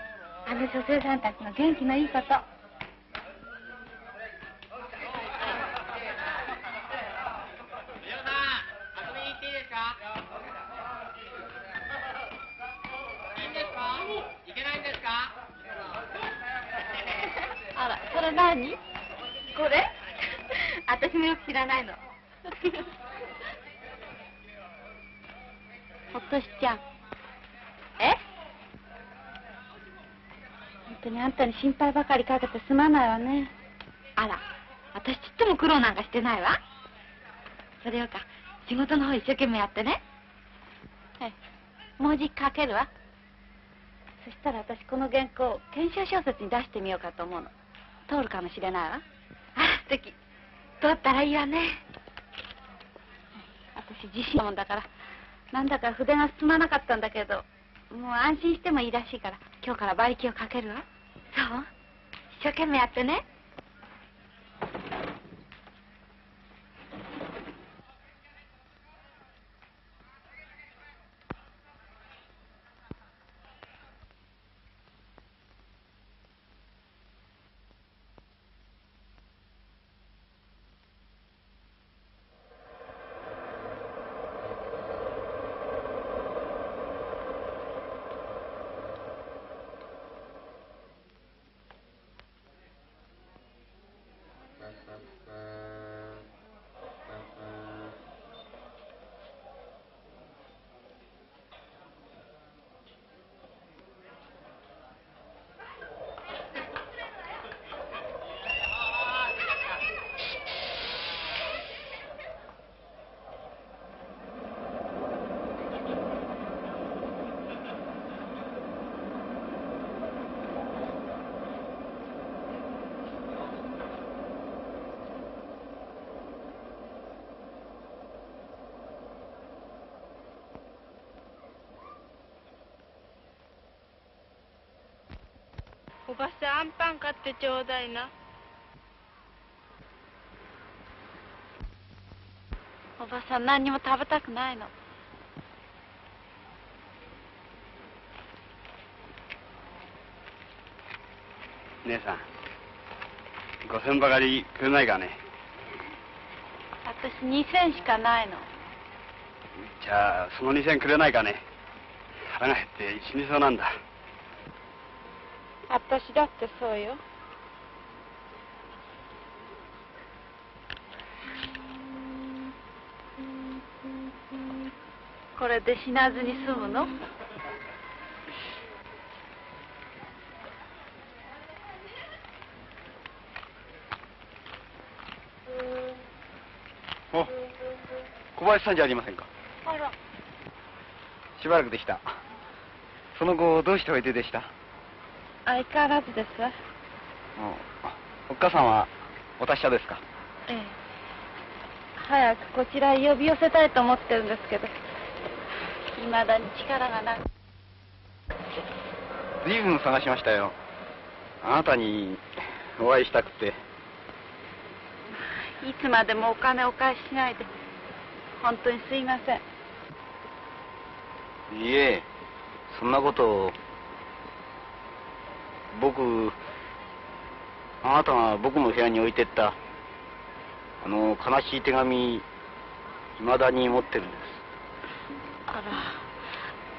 あの女性さんたちの元気のいいこと皆さん遊びに行っていいですかいいんですかいけないんですかあらそれ何？これ？私もよく知らないの。ほっとしちゃん。え？本当にあんたに心配ばかりかけてすまないわね。あら私ちっとも苦労なんかしてないわ。それよか仕事の方一生懸命やってね。ええもうじき書けるわ。そしたら私この原稿検証小説に出してみようかと思うの通るかもしれないわ。あら素敵。通ったらいいわね。私自身のもんだから。なんだか筆が進まなかったんだけどもう安心してもいいらしいから今日から馬力をかけるわ。そう？一生懸命やってね。おばさんあんパン買ってちょうだいなおばさん何にも食べたくないの姉さん五千ばかりくれないかね私2銭しかないのじゃあその二千くれないかね腹が減って死にそうなんだ私だってそうよ。これで死なずに済むの？お小林さんじゃありませんか。あら。しばらくでした。その後どうしておいででした？相変わらずです。わおおっかさんはお達者ですか？ええ。早くこちらへ呼び寄せたいと思ってるんですけどいまだに力がなく。随分探しましたよ。あなたにお会いしたくて。いつまでもお金お返ししないで。本当にすいません。いえ。そんなこと僕あなたが僕の部屋に置いてったあの悲しい手紙いまだに持ってるんです。あ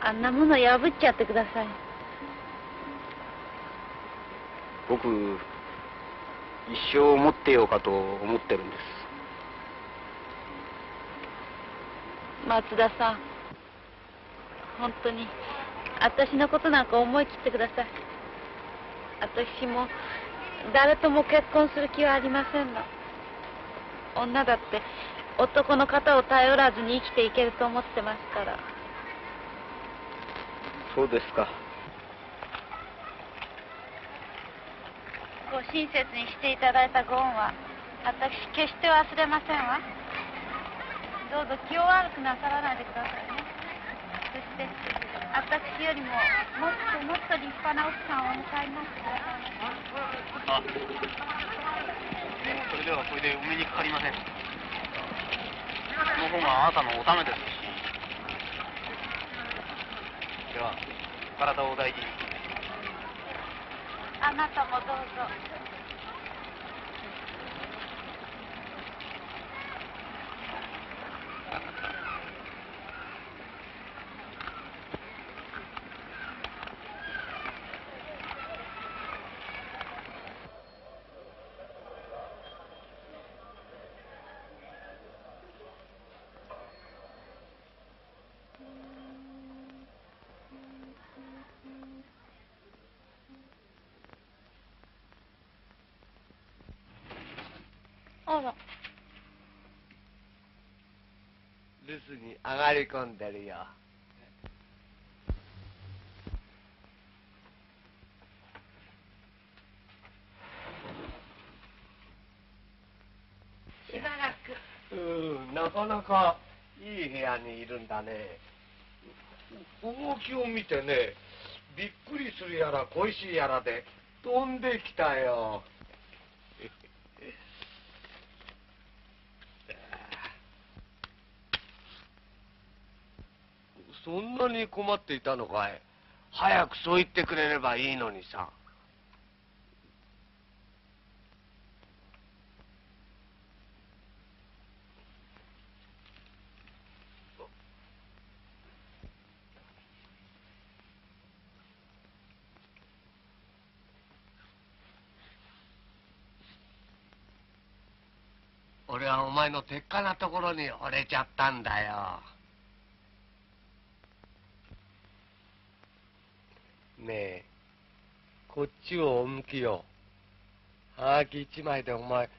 らあんなもの破っちゃってください。僕一生持ってようかと思ってるんです。松田さん本当に私のことなんか思い切ってください私も誰とも結婚する気はありませんの。女だって男の方を頼らずに生きていけると思ってますから。そうですか。ご親切にしていただいたご恩は私決して忘れませんわ。どうぞ気を悪くなさらないでくださいね。そして私よりももっともっと立派な奥さんをお迎えになってあそれではこれでお目にかかりませんその方があなたのおためですしでは体を大事にあなたもどう。ぞあら。留守に上がり込んでるよ。しばらく。うんなかなかいい部屋にいるんだね。動きを見てねびっくりするやら恋しいやらで飛んできたよそんな困っていたのかい？早くそう言ってくれればいいのにさ。俺はお前の鉄火なところに惚れちゃったんだよ。ねえこっちをお向きよ。はがき一枚でお前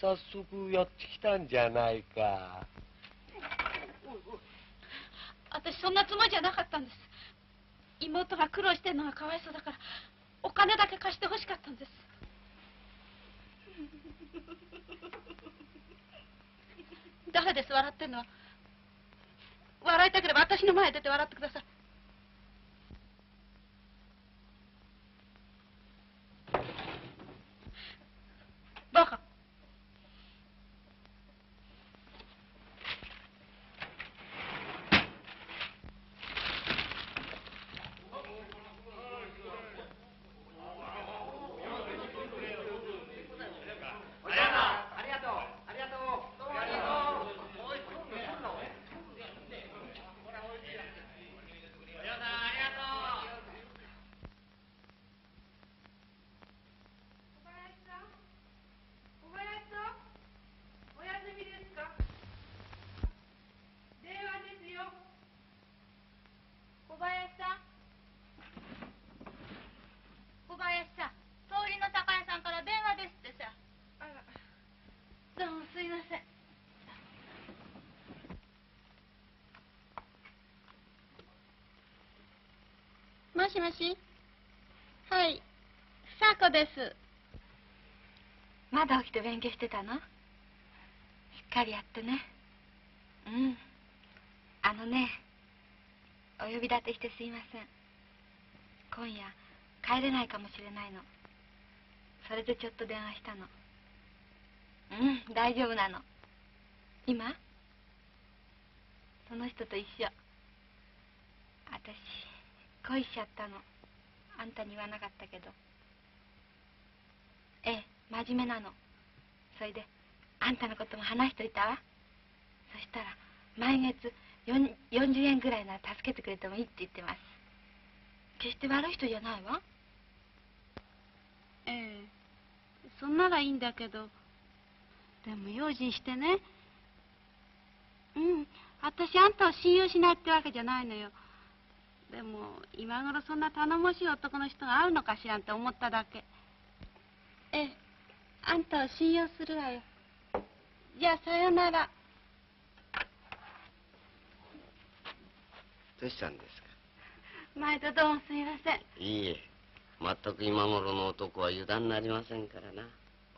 早速やってきたんじゃないか。私そんなつもりじゃなかったんです。妹が苦労してるのがかわいそうだからお金だけ貸してほしかったんです。誰です笑ってんの？は笑いたければ私の前へ出て笑ってください الطبقة しもし？はい。房子です。まだ起きて勉強してたの？しっかりやってね。うん。あのねお呼び立てしてすいません。今夜帰れないかもしれないの。それでちょっと電話したの。うん大丈夫なの。今？その人と一緒。私。恋しちゃったの。あんたに言わなかったけど。ええ真面目なの。それであんたのことも話しといたわ。そしたら毎月4 40円ぐらいなら助けてくれてもいいって言ってます。決して悪い人じゃないわ。ええ。そんならいいんだけど。でも用心してね。うん。私あんたを信用しないってわけじゃないのよ。でも今頃そんな頼もしい男の人が会うのかしらんって思っただけ。ええあんたを信用するわよ。じゃあさよなら。どうしたんですか？毎度どうもすみません。いいえ全く今頃の男は油断なりませんからな。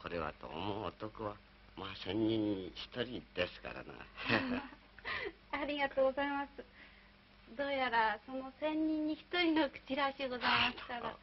これはと思う男はまあ千人に一人ですからな。ありがとうございますどうやらその千人に一人の口らしゅうございますから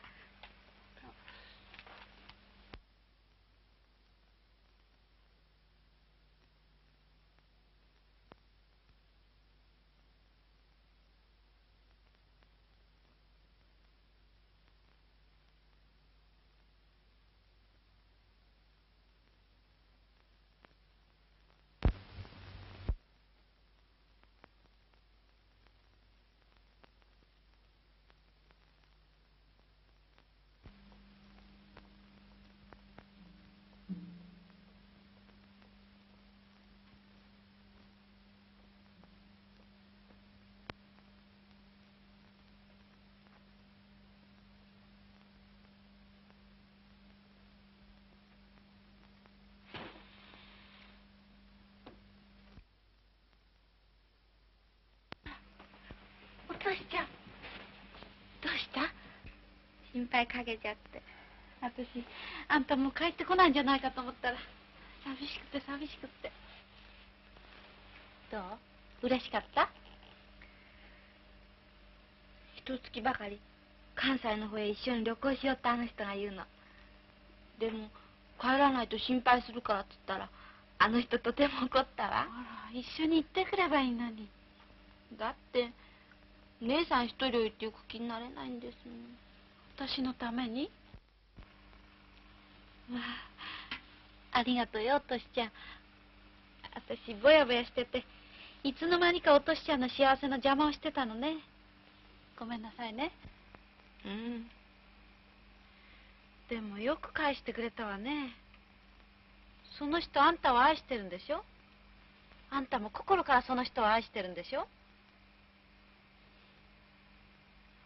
おとしちゃんどうした心配かけちゃって。私あんたもう帰ってこないんじゃないかと思ったら寂しくて寂しくて。どう？嬉しかった？一月ばかり関西の方へ一緒に旅行しようってあの人が言うの。でも帰らないと心配するからっつったらあの人とても怒ったわ。あら一緒に行ってくればいいのに。だって姉さん一人置いて行く気になれないんですもん私のために？まあありがとうよおとしちゃん。私ぼやぼやしてていつの間にかおとしちゃんの幸せの邪魔をしてたのね。ごめんなさいね。うん。でもよく返してくれたわね。その人あんたを愛してるんでしょ？あんたも心からその人を愛してるんでしょ？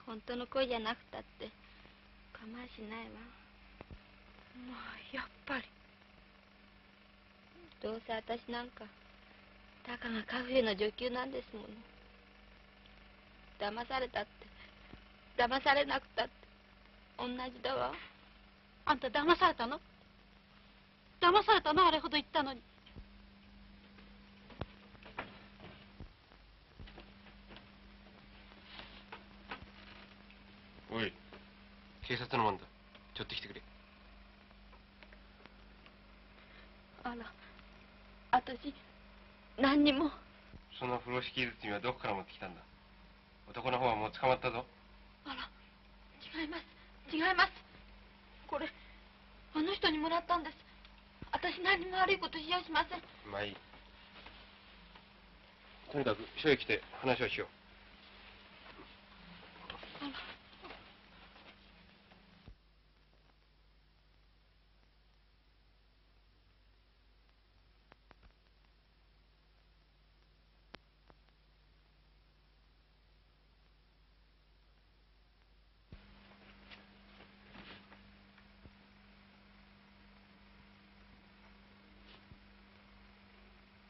本当の恋じゃなくたって構いしないわ。まあやっぱり。どうせ私なんかたかがカフェの女給なんですもの。騙されたって。騙されなくたって。同じだわ。あんた騙されたの？騙されたのあれほど言ったのに。おい警察の番だ。ちょっと来てくれ。あら私何にも。その風呂敷包みはどこから持ってきたんだ？男の方はもう捕まったぞ。あら違います。違います。これあの人にもらったんです。私何も悪いことしやしません。まあいい。とにかく署へ来て話をしようあら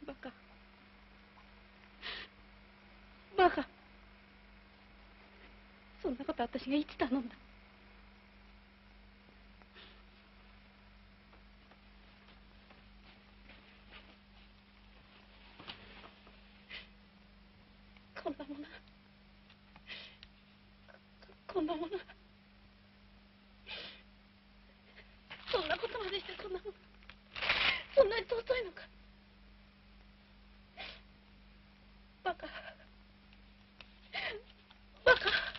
バカバカそんなこと私がいつ頼んだこんなものこんなものそんなことまでしてそんなものそんなに尊いのかバカバカ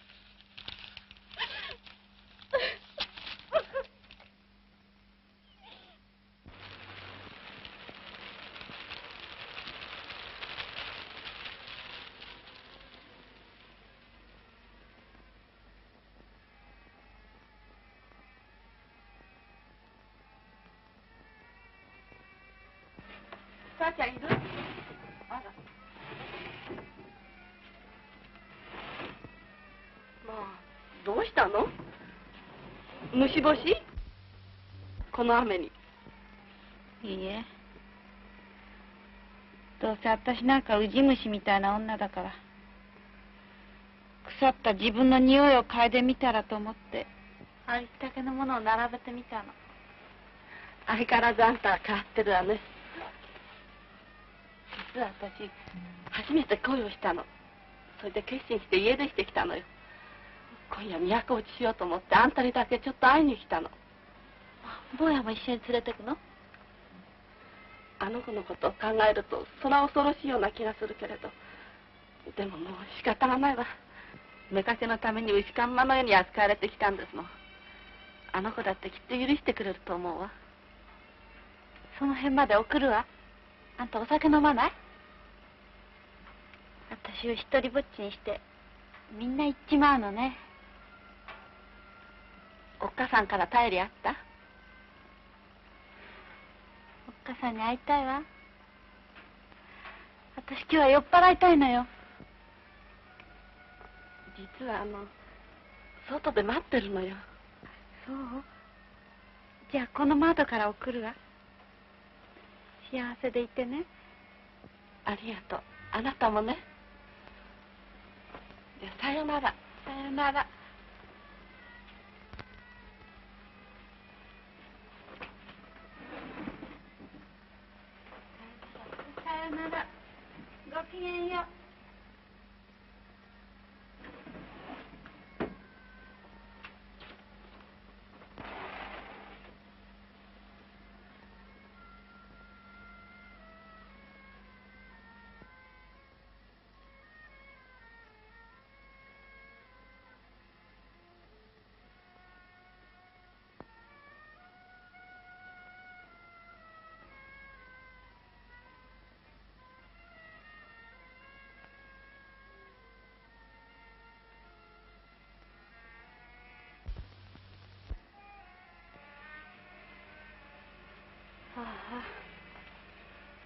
母ちゃんいる？あらまあどうしたの？虫干し？この雨に。いいえ。どうせ私なんかウジ虫みたいな女だから。腐った自分の匂いを嗅いでみたらと思って。ありったけのものを並べてみたの。相変わらずあんたは変わってるわね実は私初めて恋をしたの。それで決心して家出してきたのよ。今夜都落ちしようと思ってあんたにだけちょっと会いに来たの。坊やも一緒に連れてくの？あの子のことを考えるとそら恐ろしいような気がするけれど。でももう仕方がないわ。妾のために牛かんまのように扱われてきたんですのあの子だってきっと許してくれると思うわ。その辺まで送るわ。あんたお酒飲まない？私を一人ぼっちにしてみんな行っちまうのね。おっかさんから頼りあった？おっかさんに会いたいわ。私今日は酔っ払いたいのよ。実はあの外で待ってるのよ。そう？じゃあこの窓から送るわ。幸せでいてね。ありがとう。あなたもねじゃさよなら。さよなら。さよなら。ごきげんよう。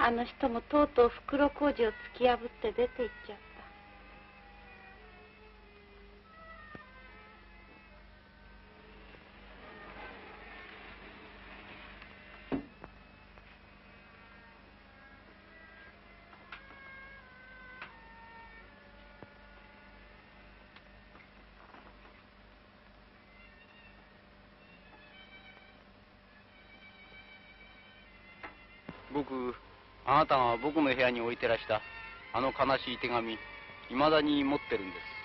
あの人もとうとう袋小路を突き破って出て行っちゃっあなたが僕の部屋に置いてらしたあの悲しい手紙いまだに持ってるんです。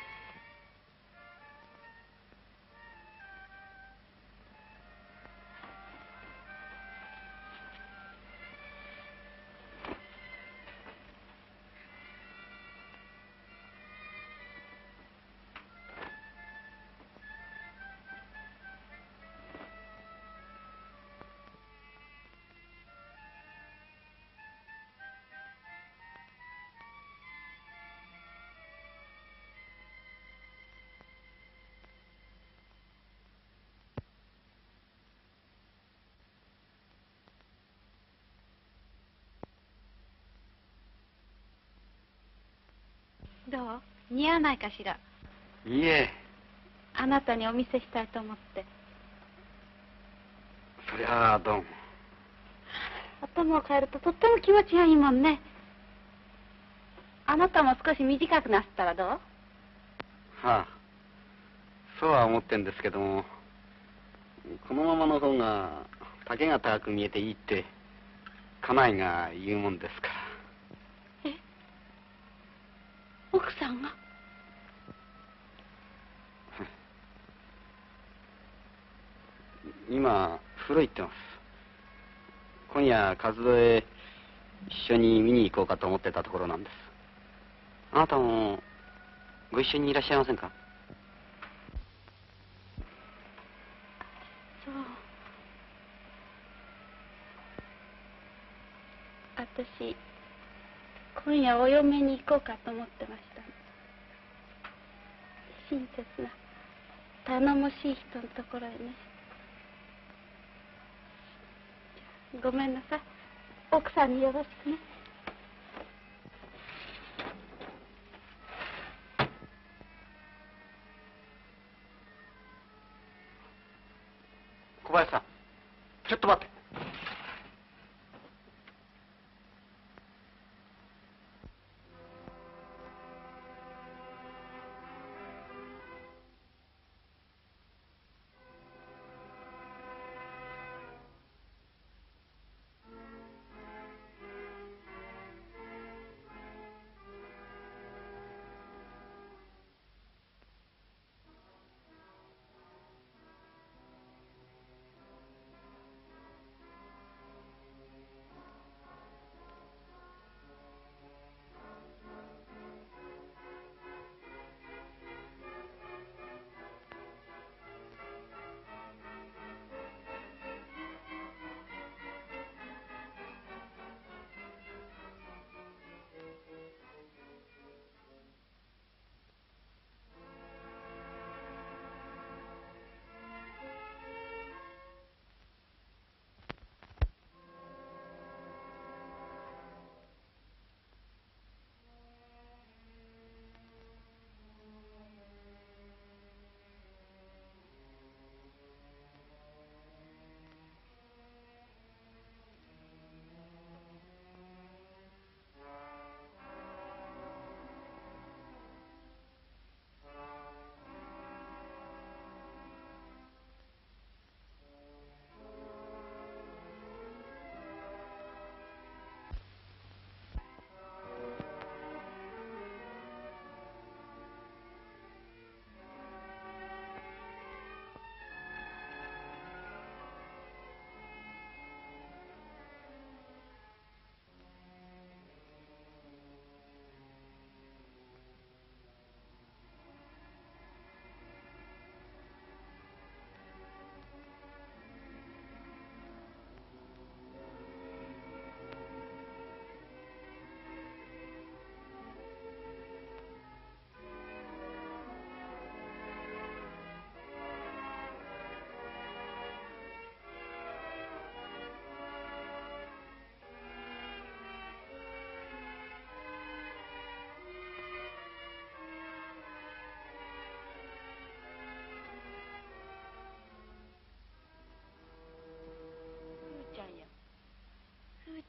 どう似合わないかしら？いいえ。あなたにお見せしたいと思って。そりゃあどうも。頭を変えるととっても気持ちがいいもんね。あなたも少し短くなすったらどう？はあそうは思ってんですけどもこのままの方が丈が高く見えていいって家内が言うもんですから奥さんが？今風呂行ってます。今夜活動へ一緒に見に行こうかと思ってたところなんです。あなたもご一緒にいらっしゃいませんか？そう。私今夜お嫁に行こうかと思ってました。親切な頼もしい人のところへね。ごめんなさい。奥さんによろしくね。小林さんちょっと待って。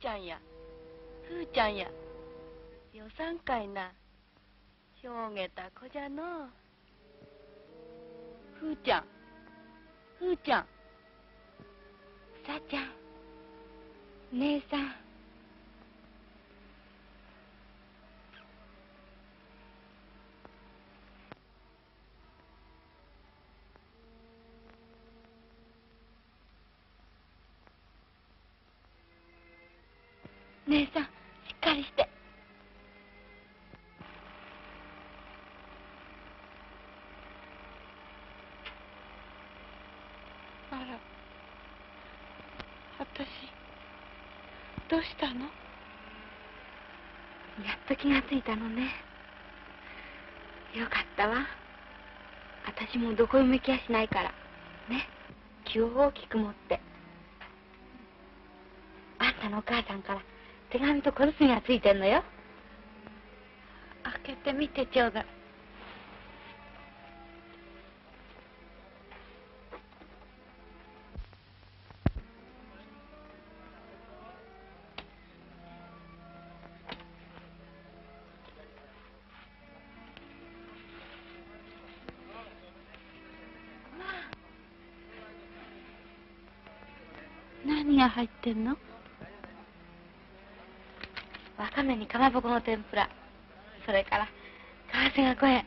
ちゃんや。ふーちゃんや。予算会な。ひょうげた子じゃの。うふーちゃん。ふーちゃん。さちゃん。姉さん姉さんしっかりしてあら私どうしたのやっと気がついたのね。よかったわ。私もどこへも行きやしないから。ね。気を大きく持って。あんたのお母さんから手紙と小包がついてんのよ。開けてみてちょうだい。が入ってんの？わかめにかまぼこの天ぷら。それから為替が5円